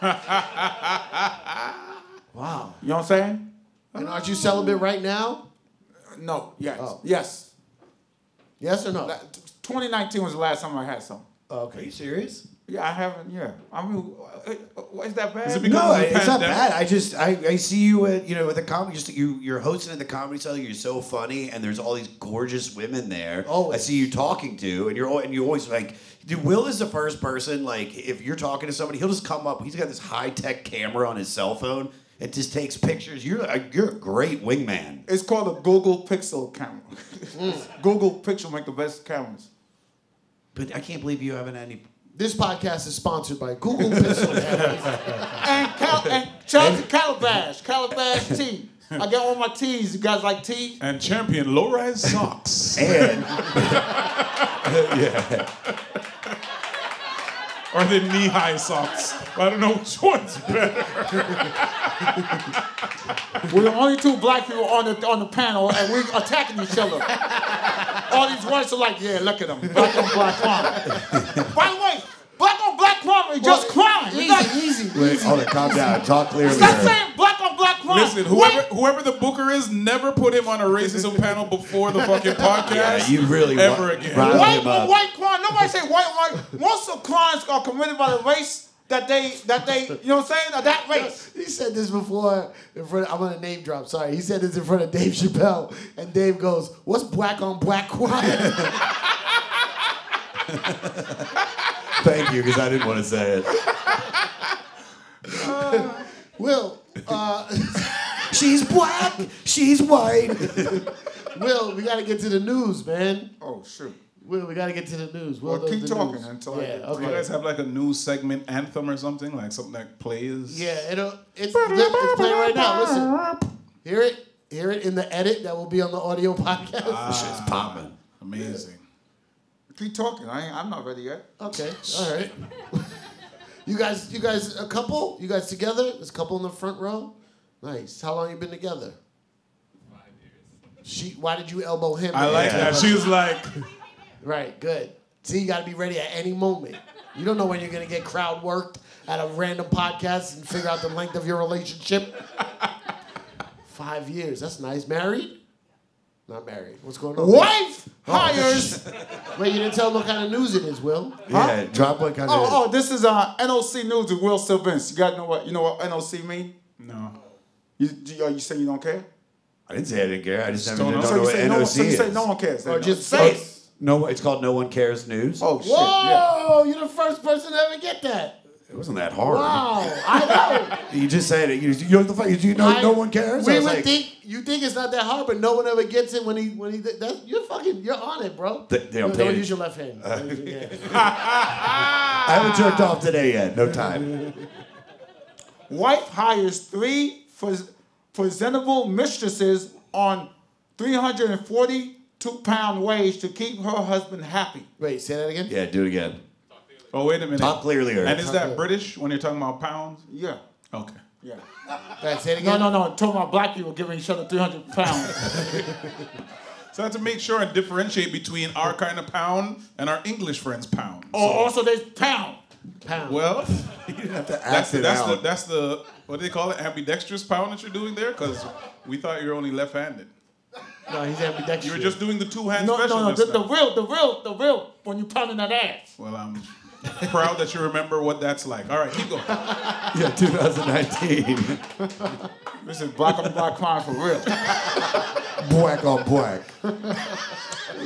Wow. You know what I'm saying? And aren't you celibate right now? No. Yes. Oh. Yes. Yes or no? 2019 was the last time I had some. Oh, okay. Are you serious? Yeah, I haven't. Yeah, I mean, uh, is that bad? Is No, it's not bad. I just I, I see you at you know at the comedy just you you're hosting at the comedy cellar. You're so funny, and there's all these gorgeous women there. Oh, I see you talking to, and you're and you always like. Dude, Will is the first person. Like, if you're talking to somebody, he'll just come up. He's got this high tech camera on his cell phone. It just takes pictures. You're a, you're a great wingman. It's called a Google Pixel camera. Google Pixel make the best cameras. But I can't believe you haven't had any. This podcast is sponsored by Google Pixel. And, Cal- and shout out to Calabash, Calabash tea. I got all my teas. You guys like tea? And champion low rise socks. And or the knee-high socks. I don't know which one's better. We're the only two black people on the on the panel, and we're attacking each other. All these whites are like, yeah, look at them, black on black crime. By the way, black on black crime is just crime. It's Easy, not- easy. Wait, hold it, calm down. Talk clearly. Stop here. saying black on black crime. Listen, whoever Wait, whoever the booker is, never put him on a racism panel before the fucking podcast. Yeah, you really wa- ever again. White on white crime. Nobody say white on white. Most of crimes are committed by the race that they that they you know what I'm saying? Of that race. He said this before in front. I'm gonna name drop. Sorry, he said this in front of Dave Chappelle, and Dave goes, "What's black on black crime?" Thank you, because I didn't want to say it. Will, uh, She's black. She's white. Will, we gotta get to the news, man. Oh shoot. Will, we gotta get to the news. Will Well, does keep the talking news. until I get- okay. Do you guys have like a news segment anthem or something? Like something that plays? Yeah, it'll it's, it's playing right now. Listen, hear it, hear it in the edit that will be on the audio podcast. This shit's popping. Amazing. Keep talking. I ain't, I'm not ready yet. Okay, all right. you guys, you guys, a couple? You guys together? There's a couple in the front row. Nice. How long you been together? Five years. She. Why did you elbow him? I like that. She was like, Right. Good. See, you got to be ready at any moment. You don't know when you're gonna get crowd worked at a random podcast and figure out the length of your relationship. Five years. That's nice. Married? Not married. What's going on? Wife hires. Wait, you didn't tell them what kind of news it is, Will. Yeah, drop what kind of. Oh, oh, this is uh, NOC News with Will Sylvince. You got to know what you know what NOC mean? no. You you, you say you don't care? I didn't say I didn't care. I just never Don't don't know. So know what say no, NOC one- so you is. say no one cares. Or then. just say. say. No, it's called No One Cares News. Oh shit! Yeah. Whoa! You're the first person to ever get that. It wasn't that hard. Wow! I know. You just said it. You, you know the fact. You know know. no one cares. We would like, think you think it's not that hard, but no one ever gets it when he when he. That's, you're fucking. You're on it, bro. They- they don't No, uh, don't use your left hand. Yeah. I haven't jerked off today yet. No time. Wife hires three pres- presentable mistresses on 342 pound wage to keep her husband happy. Wait, say that again. Yeah, do it again. Oh, wait a minute. Talk clearly. Eric. And is that British when you're talking about pounds? Yeah. Okay. Yeah. Right, say it No, again. no, no. I'm talking about black people giving each other 300 pounds. So I have to make sure and differentiate between our kind of pound and our English friends' pound. oh, also there's pound. Pound. Well, you have to that's act the, it that's out. the that's the what do they call it? Ambidextrous pound that you're doing there? Because we thought you were only left-handed. no, he's ambidextrous. You were just doing the two-hand No, special. no, no. just The, the real, the real, the real. When you pounding that ass. Well, I'm proud that you remember what that's like. All right, keep going. yeah, 2019. This is black on black crime for real. black on black.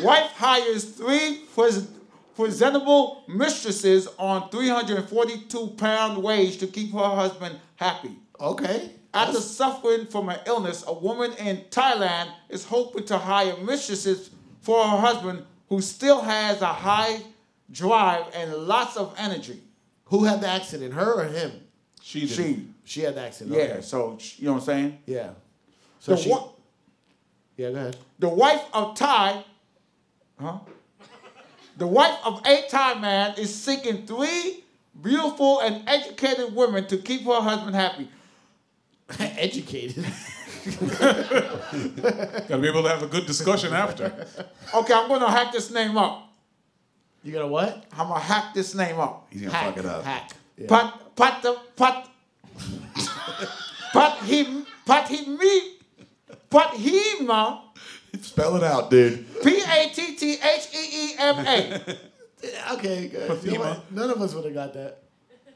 Wife hires three pres- presentable mistresses on 342 pound wage to keep her husband happy. okay. After suffering from an illness, a woman in Thailand is hoping to hire mistresses for her husband who still has a high drive and lots of energy. Who had the accident? Her or him? She did. She, She had the accident. yeah, Okay. so you know what I'm saying? Yeah. So The, she. wa- yeah. Go ahead. the wife of Ty. huh? The wife of a Thai man is seeking three beautiful and educated women to keep her husband happy. Educated. Gotta be able to have a good discussion after. Okay, I'm gonna hack this name up. You got a what? I'm gonna hack this name up. He's gonna Hack. fuck it up. Hack. Yeah. Pat, pat, the- pat, pat, he, pat, he, me, pat, hima, Spell it out, dude. P A T T H E E M A. Okay. Good. You know? None of us would have got that.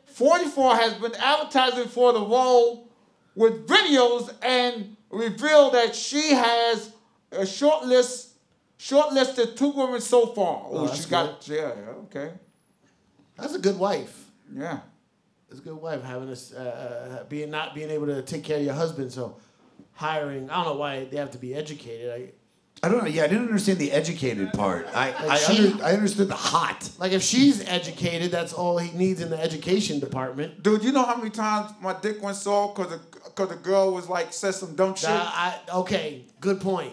44 has been advertising for the role with videos and revealed that she has a short list, shortlisted two women so far. Oh, that's she's got, yeah, yeah, okay. That's a good wife. Yeah. It's a good wife having this, uh, uh, being not being able to take care of your husband. So hiring, I don't know why they have to be educated. I, I don't know. Yeah, I didn't understand the educated part. I I, she- under, I understood the hot. like if she's educated, that's all he needs in the education department. Dude, you know how many times my dick went soft because the, cause the girl was like, said some dumb shit? Uh, I, okay, good point.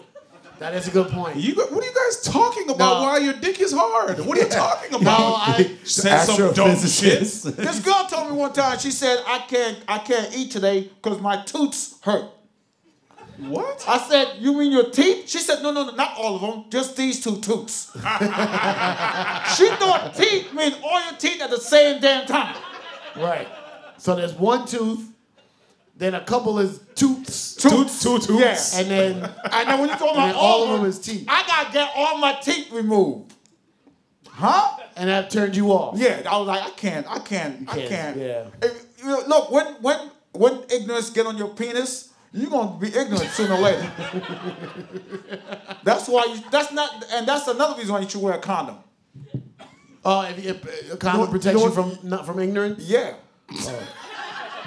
That is a good point. You what are you guys talking about? No. Why your dick is hard? What are you talking No, about? I, Said some dumb shit. This girl told me one time. She said, "I can't, I can't eat today because my tooths hurt." What? I said, "You mean your teeth?" She said, "No, no, no, not all of them. Just these two tooths." she thought teeth mean all your teeth at the same damn time. right. So there's one tooth, then a couple is tooths, Toots, two toots. Yeah. and then I know when you talk about all of them is teeth. I gotta get all my teeth removed. Huh? and that turned you off. Yeah, I was like, I can't, I can't, I can't, can't. yeah. If- you know, look, when when when ignorance get on your penis, you're gonna be ignorant sooner or later. that's why you. That's not, and that's another reason why you should wear a condom. Oh, if, if a condom You know- protects you you know- from not from ignorance. Yeah, oh.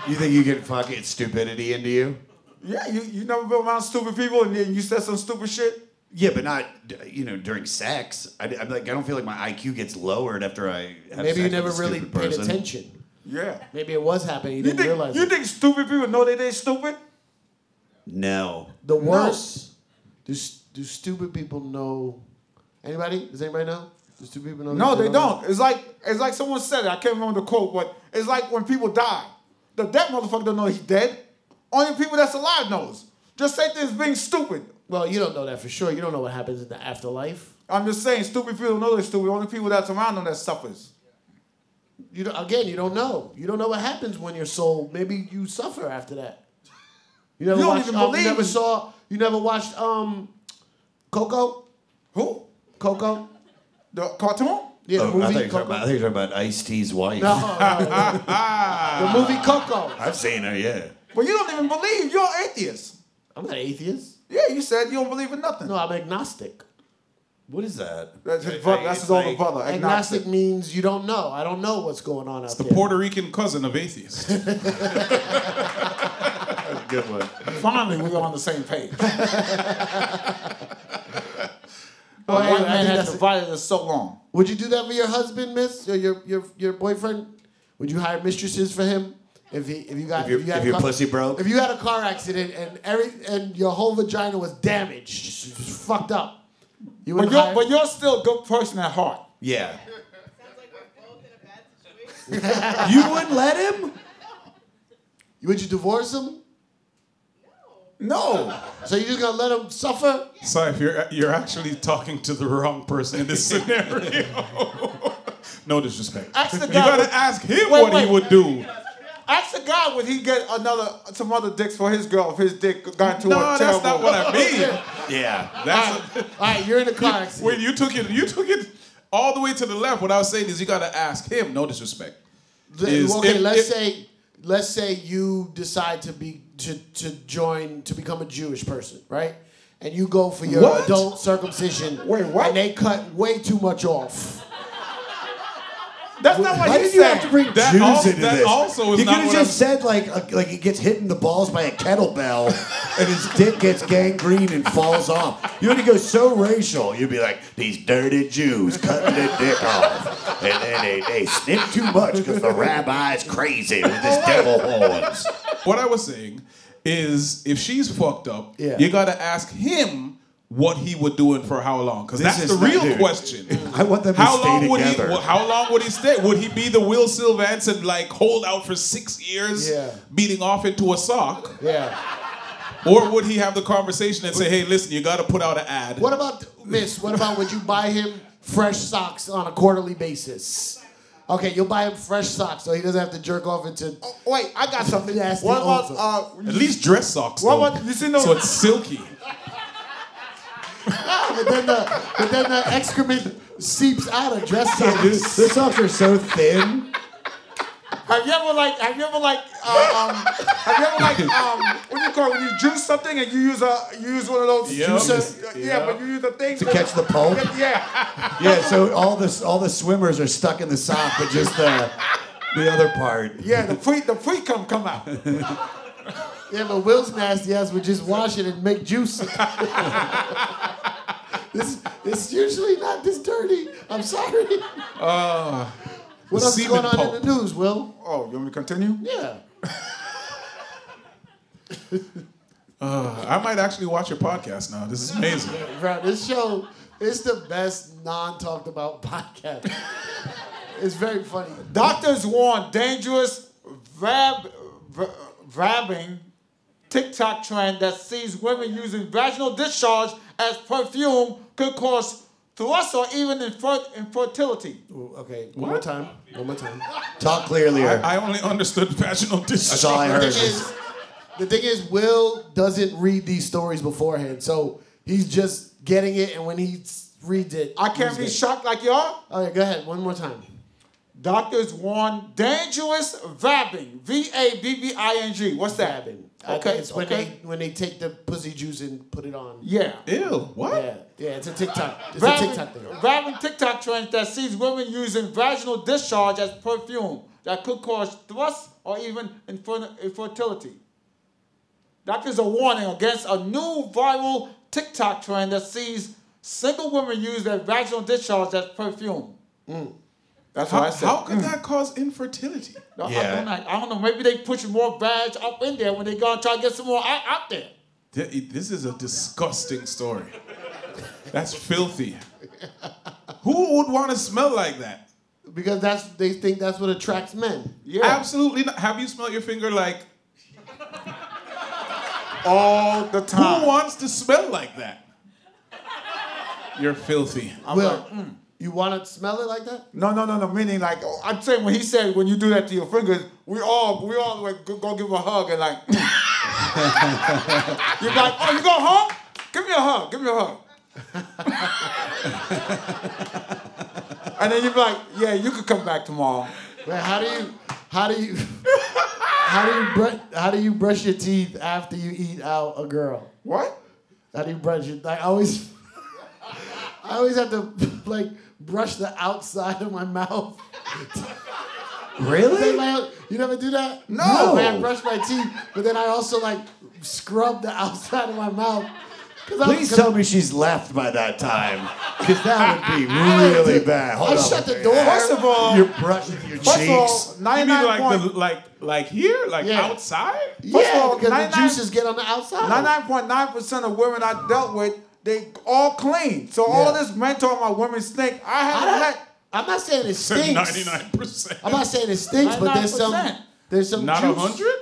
You think you get fucking stupidity into you? yeah. You you never been around stupid people and then you said some stupid shit. Yeah, but not you know during sex. I, am like I don't feel like my IQ gets lowered after I have Maybe you never with a really paid person. attention. Yeah. Maybe it was happening. You You didn't think realize you it. think stupid people know that they they stupid? No, the worst. No. Do do stupid people know? Anybody? Does anybody know? Do stupid people know? No, that they know don't. It's like it's like someone said it. I can't remember the quote, but it's like when people die. The dead motherfucker don't know he's dead. Only people that's alive knows. Just say things being stupid. Well, you don't know that for sure. You don't know what happens in the afterlife. I'm just saying, stupid people don't know they're stupid. Only people that's around them that suffers. You don't, again, you don't know. You don't know what happens when your soul. Maybe you suffer after that. You never You don't watched. even um, believe you never saw. You never watched um, Coco. Who? Coco. The cartoon? Yeah, the Oh, I movie thought you were talking Coco. about, I thought you were talking about Ice T's wife. No, no, no. the movie Coco. I've seen her. Yeah. But you don't even believe. You're an atheist. I'm not atheist. Yeah, you said you don't believe in nothing. No, I'm agnostic. What is that? That's his brother. That's his older brother. Agnostic means you don't know. I don't know what's going on out The there. Puerto Rican cousin of atheist. That's a good one. Finally, we're on the same page. Oh, White anyway, I man think has that's- divided us so long. Would you do that for your husband, Miss, or your your your boyfriend? Would you hire mistresses for him if he if you got If your- you got if a your car- pussy broke? If you had a car accident and every and your whole vagina was damaged, just, just fucked up, you would But you're, hire. but you're still a good person at heart. Yeah. Sounds like we're both in a bad situation. You wouldn't let him? would you divorce him? No. So you just gonna let him suffer? Sorry, if you're you're actually talking to the wrong person in this scenario. no disrespect. Ask the you guy gotta what- ask him Wait, what wait. he would do. Ask the guy would he get another some other dicks for his girl if his dick got into No, a that's not what I mean. Yeah. That's All right, you're in the car accident. Wait, you took it. You took it all the way to the left. What I was saying is, you got to ask him. No disrespect. Is okay, if- let's if- say let's say you decide to be to to join to become a Jewish person, right? And you go for your What? adult circumcision. Wait, what? And they cut way too much off. That's not what Why he did you said. have to bring That Jews al- into that this? also is you not could have what just said like uh, like he gets hit in the balls by a kettlebell and his dick gets gangrene and falls off. You would go so racial. You'd be like these dirty Jews cutting their dick off, and then they, they snip too much because the rabbi's crazy with his devil horns. What I was saying is, if she's fucked up, Yeah. you got to ask him what he would do and for how long, because This that's is the real dude. question. I want them to How stay long would he? together. wh- How long would he stay? Would he be the Will Sylvince and like hold out for six years, Yeah. beating off into a sock, Yeah. or would he have the conversation and say, "Hey, listen, you got to put out an ad." What about Miss? What about would you buy him fresh socks on a quarterly basis? Okay, you'll buy him fresh socks so he doesn't have to jerk off into. Oh, wait, I got something. Nasty What about uh? At least dress socks. What though, about- you seen those- So it's silky. But then the but then the excrement seeps out of dress Dude, socks. the socks are so thin. Have you ever like? Have you ever like? Uh, um, have you ever like? Um, what do you call it? when you juice something and you use a you use one of those Yep. juicer? Yeah, but you use the thing To catch the pulp? Yeah. Yeah, so all the all the swimmers are stuck in the sock, but just the the other part. Yeah, the pre the pre cum come out. Yeah, but Will's nasty ass would just wash it and make juice. this it's usually not this dirty. I'm sorry. Uh, what else is going on pulp. in the news, Will? Oh, you want me to continue? Yeah. Uh, I might actually watch your podcast now. This is amazing. Bro, this show is the best non-talked about podcast. it's very funny. Doctors warn dangerous vab, v- vabbing TikTok trend that sees women using vaginal discharge as perfume could cause thrush or even infer- infertility. Ooh, okay, one more time. One more time. Talk clearly. I, I only understood vaginal discharge. That's all I The heard. thing is, the thing is, Will doesn't read these stories beforehand, so he's just getting it, and when he reads it, I can't be shocked like y'all. Okay, go ahead. One more time. Doctors warn dangerous vabbing. V A B B I N G. What's that? Vabbing. Okay, it's when okay. they when they take the pussy juice and put it on. Yeah. Ew. What? Yeah, yeah. It's a TikTok. It's a TikTok thing. Vabbing, vabbing TikTok trend that sees women using vaginal discharge as perfume that could cause thrush or even infer- infertility. Doctors are warning against a new viral TikTok trend that sees single women use their vaginal discharge as perfume. Mm. That's what How, I said. how could that cause infertility? No, I, Yeah. don't know, I don't know. Maybe they push more vag up in there when they go and try to get some more out, out there. Th- This is a disgusting story. That's filthy. Who would want to smell like that? Because that's they think that's what attracts men. Yeah. Absolutely not. Have you smelled your finger like? All the time. Who wants to smell like that? You're filthy. Will, like, mm. You want to smell it like that? No, no, no, no. Meaning like oh, I'm saying when he said when you do that to your fingers, we all we all like go, go give a hug and like you're like, oh, you go home? Give me a hug. Give me a hug. and then you're like, yeah, you could come back tomorrow. Man, how do you how do you how do you brush how do you brush your teeth after you eat out a girl? What? How do you brush it? Like I always I always have to like brush the outside of my mouth. really? Like, you never do that? No. Man, I brush my teeth, but then I also like scrub the outside of my mouth. 'Cause I- Please 'cause tell me she's left by that time, because that would be really bad. Hold I on. shut the door. First of all, You're brushing your first of all, cheeks. You 99 mean like point, the like like here, like Yeah. outside? First of Yeah, all, because the juices get on the outside. 99.9% of women I dealt with, they all clean. So all this men talking about women stink, I I haven't don't- I'm not saying it stinks. ninety nine percent. I'm not saying it stinks, but there's some there's some Not a juice. hundred.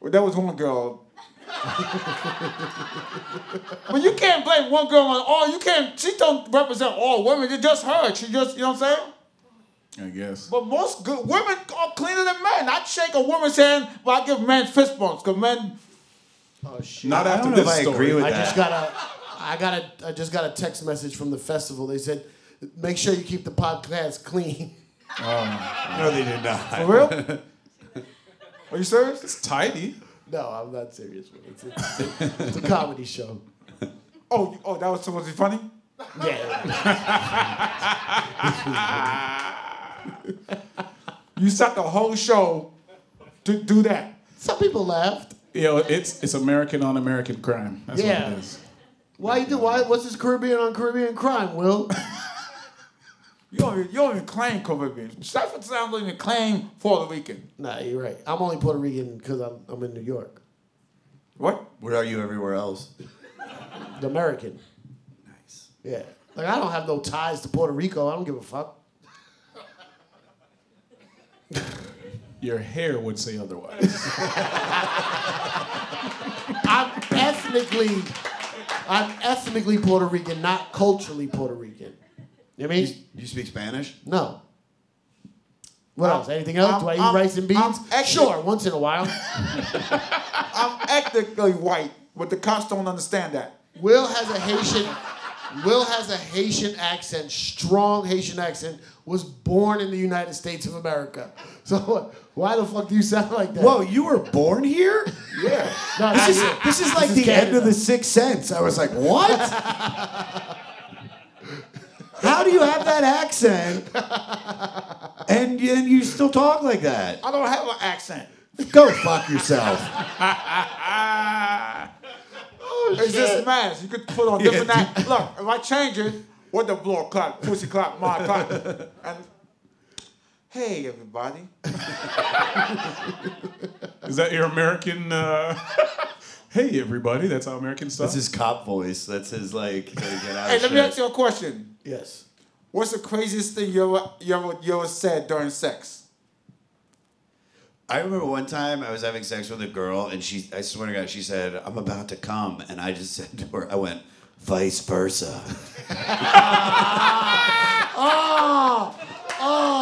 Well, that was one girl. but you can't blame one girl on all. You can't. She don't represent all women. It's just her. She just, you know what I'm saying? I guess. But most good women are cleaner than men. I'd shake a woman's hand, but I give men fist bumps because men. Oh shit. Not I after don't know this if I story. agree with I that. just got a, I got a, I just got a text message from the festival. They said, make sure you keep the podcast clean. Oh, no, they did not. For real? Are you serious? It's tidy. No, I'm not serious. man. It's a, it's a, it's a comedy show. Oh, you- oh, that was supposed to be funny. Yeah. You set the whole show to do that. Some people laughed. Yo, it's it's American on American crime. That's Yeah. what it is. Why you do? Why? What's this Caribbean on Caribbean crime? Will? You don't, even- you don't even claim Caribbean. Cipha Sounds don't even claim Puerto Rican. nah, you're right. I'm only Puerto Rican because I'm I'm in New York. What? Where are you everywhere else? The American. Nice. Yeah. Like I don't have no ties to Puerto Rico. I don't give a fuck. Your hair would say otherwise. I'm ethnically, I'm ethnically Puerto Rican, not culturally Puerto Rican. You know what I mean? you speak Spanish? No. What else? Anything else? I'm- Do I eat I'm- rice and beans? Sure, once in a while. I'm ethnically white, but the cops don't understand that. Will has a Haitian. Will has a Haitian accent, strong Haitian accent. Was born in the United States of America. So why the fuck do you sound like that? Whoa, you were born here? Yeah. No, This is, this is like is the end of The Sixth Sense. I was like, what? How do you have that accent and, and you still talk like that? I don't have an accent. Go fuck yourself. Oh, oh, it's just mask. You could put on different act. Look, if I change it, what the blow clap, pussy clap, my clap, and hey everybody. Is that your American uh, Hey everybody, that's how Americans talk. That's his cop voice. That's his like. gotta get out Hey, of let me ask you a question. Yes. What's the craziest thing you ever you ever, you ever said during sex? I remember one time I was having sex with a girl, and she, I swear to God, she said, "I'm about to come," and I just said to her, I went, "Vice versa." Oh, oh,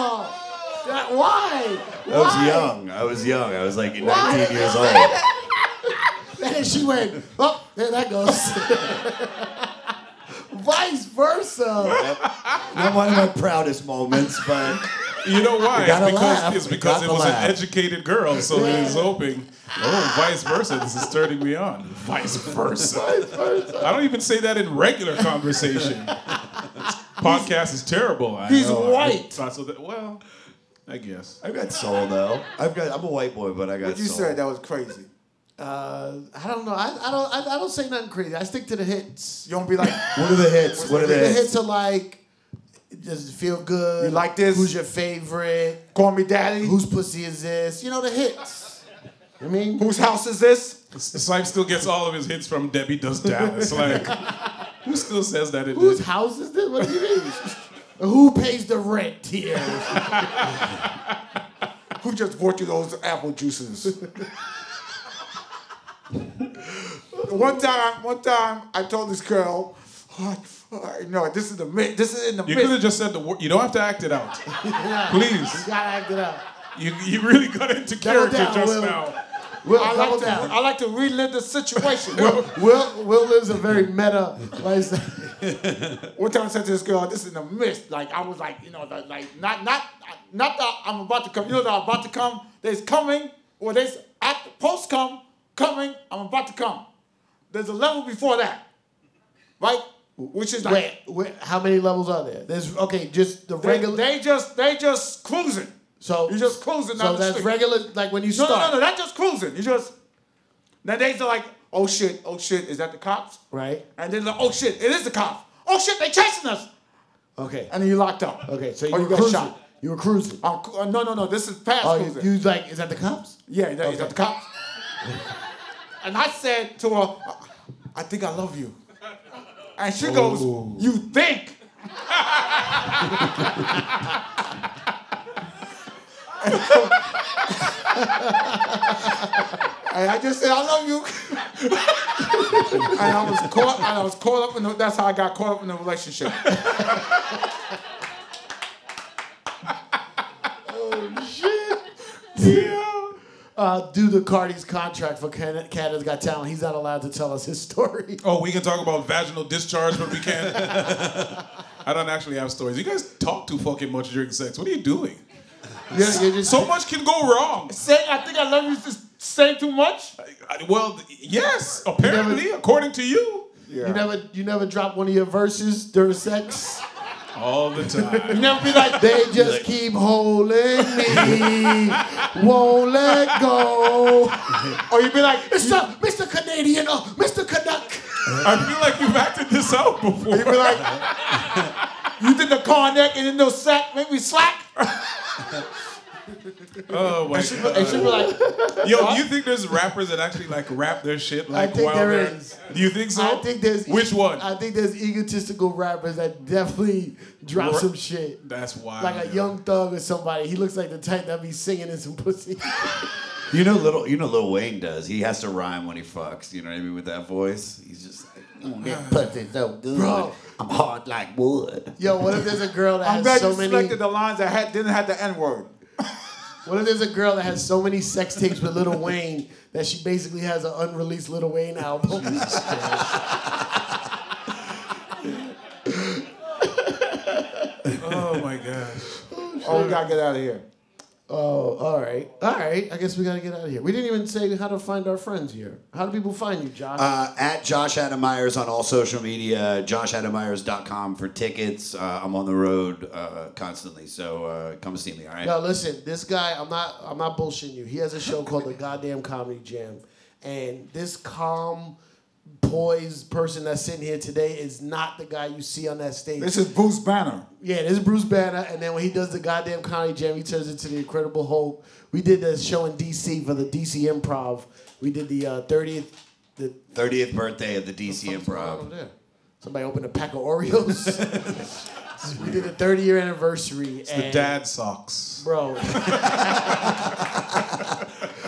that, why? I was young. I was young. I was like 19 Why? years old. And then she went, oh, there that goes. Vice versa. Not one of my proudest moments, but You know why? It's gotta because, laugh. it's You because got it was laugh. an educated girl, so it is hoping, oh, vice versa. This is turning me on. Vice versa. vice versa. I don't even say that in regular conversation. This podcast is terrible. I He's know. I white. thought so that- well, I guess. I've got soul though. I've got. I'm a white boy, but I got What you soul. said that was crazy. Uh, I don't know. I, I don't. I, I don't say nothing crazy. I stick to the hits. You don't be like, What are the hits? What are the The hits? hits are like, does it feel good? You like this? Who's your favorite? call me daddy. Whose pussy is this? You know the hits. I mean, Whose house is this? Snipe still gets all of his hits from Debbie Does Dallas. Like, who still says that? In whose the, house is this? What do you mean? Who pays the rent here? Who just bought you those apple juices? one time, one time, I told this girl, oh, oh, no, this is the mid. This is in the you could have just said the word. You don't have to act it out. Please. You gotta act it out. You, you really got into Double character down, just Will. now. Will, I like, to. I like to relive the situation. Will, Will, Will lives a very meta lifestyle. One time I said to this girl, this is in the midst. Like I was like, you know, like, like not not not that I'm about to come. You know that I'm about to come. There's coming, or there's at post come, coming. I'm about to come. There's a level before that, right? Which is like Wait, wait, how many levels are there? There's okay, just the they, regular. they just they just cruising. So you're just cruising So that's regular, like when you No, start, no, no, no, that's just cruising. You just then they like, oh shit, oh shit, is that the cops? right? And then like, oh shit, it is the cops. Oh shit, they're chasing us. Okay, And then you locked up. okay. So you you got cruising. shot. You were cruising. I'm, uh, no, no, no. This is past Oh, cruising. you, you like? Is that the cops? Yeah, that, Okay. the cops. and I said to her, I think I love you. And she goes, You think? and I just said, I love you. and I was caught, and I was caught up in the, that's how I got caught up in the relationship. Oh shit. Yeah. Uh, due to Cardi's contract for Can- Canada's Got Talent, he's not allowed to tell us his story. Oh, we can talk about vaginal discharge, but we can't. I don't actually have stories. You guys talk too fucking much during sex. What are you doing? You're, you're just So much can go wrong. Saying, I think I love you is just saying too much? I- Well, yes, apparently, according to you. you never you never drop one of your verses during sex. All the time. You never be like, they just keep holding me, won't let go. Or you be like, Mr. Mr. Canadian, uh, oh, Mr. Canuck. I feel like you've acted this out before. You be like, you did the cognac and then no sack, make me slack. oh my And she be like, Yo, do you think there's rappers that actually like rap their shit like think while there they're? Do you think so? I think there's Which one? I think there's egotistical rappers that definitely drop Ra- some shit. That's wild. Like a yo. young thug or somebody. He looks like the type that be singing in some pussy. You know, little. You know, Lil Wayne does. He has to rhyme when he fucks. You know what I mean with that voice. He's just like, "Mm, that pussy so good. Bro. I'm hard like wood. Yo, what if there's a girl that I'm has glad so you many? selected the lines that had, didn't have the N word. What if there's a girl that has so many sex tapes with Lil Wayne that she basically has an unreleased Lil Wayne album? Oh my gosh. Oh, we gotta get out of here. Oh, all right, all right. I guess we gotta get out of here. We didn't even say how to find our friends here. How do people find you, Josh? Uh, at Josh Adam Meyers on all social media, joshadammeyers.com for tickets. Uh, I'm on the road uh, constantly, so uh, come see me, all right? Yo, listen, this guy, I'm not I'm not bullshitting you. He has a show called The Goddamn Comedy Jam. And this calm, poised person that's sitting here today is not the guy you see on that stage. This is Bruce Banner. yeah, this is Bruce Banner, and then when he does the goddamn comedy jam, he turns into the Incredible Hulk. We did the show in DC for the DC Improv. We did the uh, 30th The 30th birthday of the DC what's going on over Improv. Somebody opened a pack of Oreos. we did a 30 year anniversary. The and dad socks. Bro,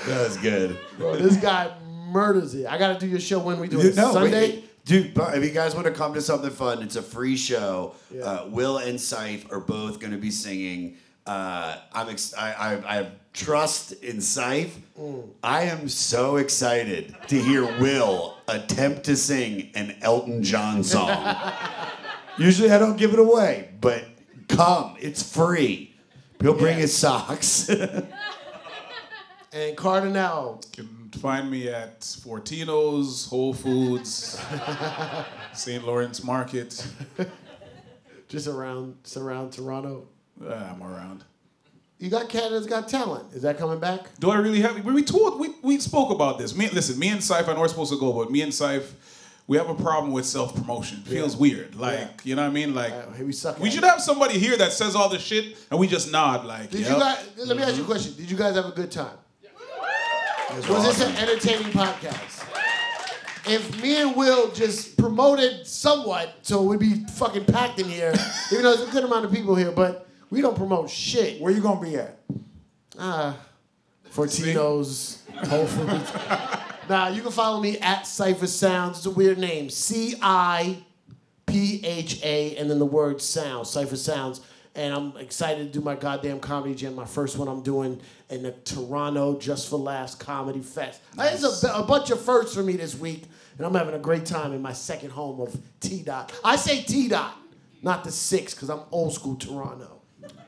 That was good. bro, this guy murders it. I gotta do your show when we do Dude, it. no, Sunday. wait. Dude, if you guys want to come to something fun, it's a free show. Yeah. Uh, Will and Cipha are both going to be singing. Uh, I'm ex- I, I, I have trust in Cipha. Mm. I am so excited to hear Will attempt to sing an Elton John song. Usually I don't give it away, but come, it's free. He'll bring Yeah. his socks. And Kardinal. Find me at Fortino's, Whole Foods, St. Lawrence Market. Just around, around Toronto. Uh, I'm around. You got Canada's Got Talent. Is that coming back? Do I really have? We told we, we spoke about this. Me, listen, me and Syph, I know we're supposed to go, but me and Syph, we have a problem with self promotion. Feels weird. Like Yeah. you know what I mean? Like Uh, we suck. we should it. have somebody here that says all the shit, and we just nod. Like Did yep. you guys? Let me ask you a question. Did you guys have a good time? Was this an entertaining podcast? If me and Will just promoted somewhat, so we'd be fucking packed in here, even though there's a good amount of people here, but we don't promote shit. Where you gonna be at? Ah, Fortino's, Whole Foods. nah, you can follow me at Cipha Sounds. It's a weird name. C I P H A, and then the word sounds, Cipha Sounds. And I'm excited to do my goddamn comedy jam, my first one I'm doing in the Toronto Just for Laughs Comedy Fest. Uh, It's a, a bunch of firsts for me this week, and I'm having a great time in my second home of T Dot. I say T Dot, not the six, because I'm old school Toronto.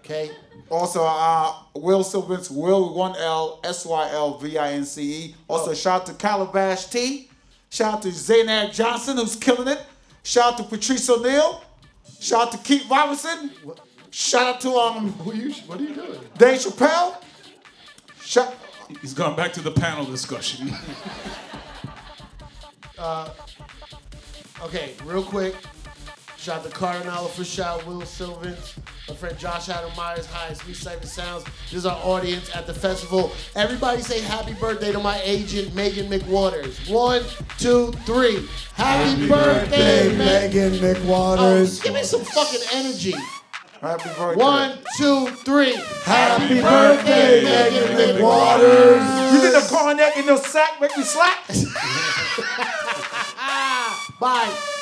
Okay? Also, uh, Will Sylvince, Will one L S Y L V I N C E. Also, shout out to Calabash T. Shout out to Zainab Johnson, who's killing it. Shout out to Patrice O'Neal. Shout out to Keith Robinson. Shout out to um Who you, what are you doing? Dave Chappelle. Shout, He's gone back to the panel discussion. Okay, real quick. Shout out to Kardinal Offishall, Will Sylvince, my friend Josh Adam Meyers, hi, Sweet Cipha Sounds. This is our audience at the festival. Everybody say happy birthday to my agent, Megan McWaters. One, two, three. Happy, birthday, Megan. Megan Oh, McWaters. give me some fucking energy. Happy birthday. One, two, three. Happy birthday, Megan McWaters. You did the cognac in your sack, make me slap. Bye.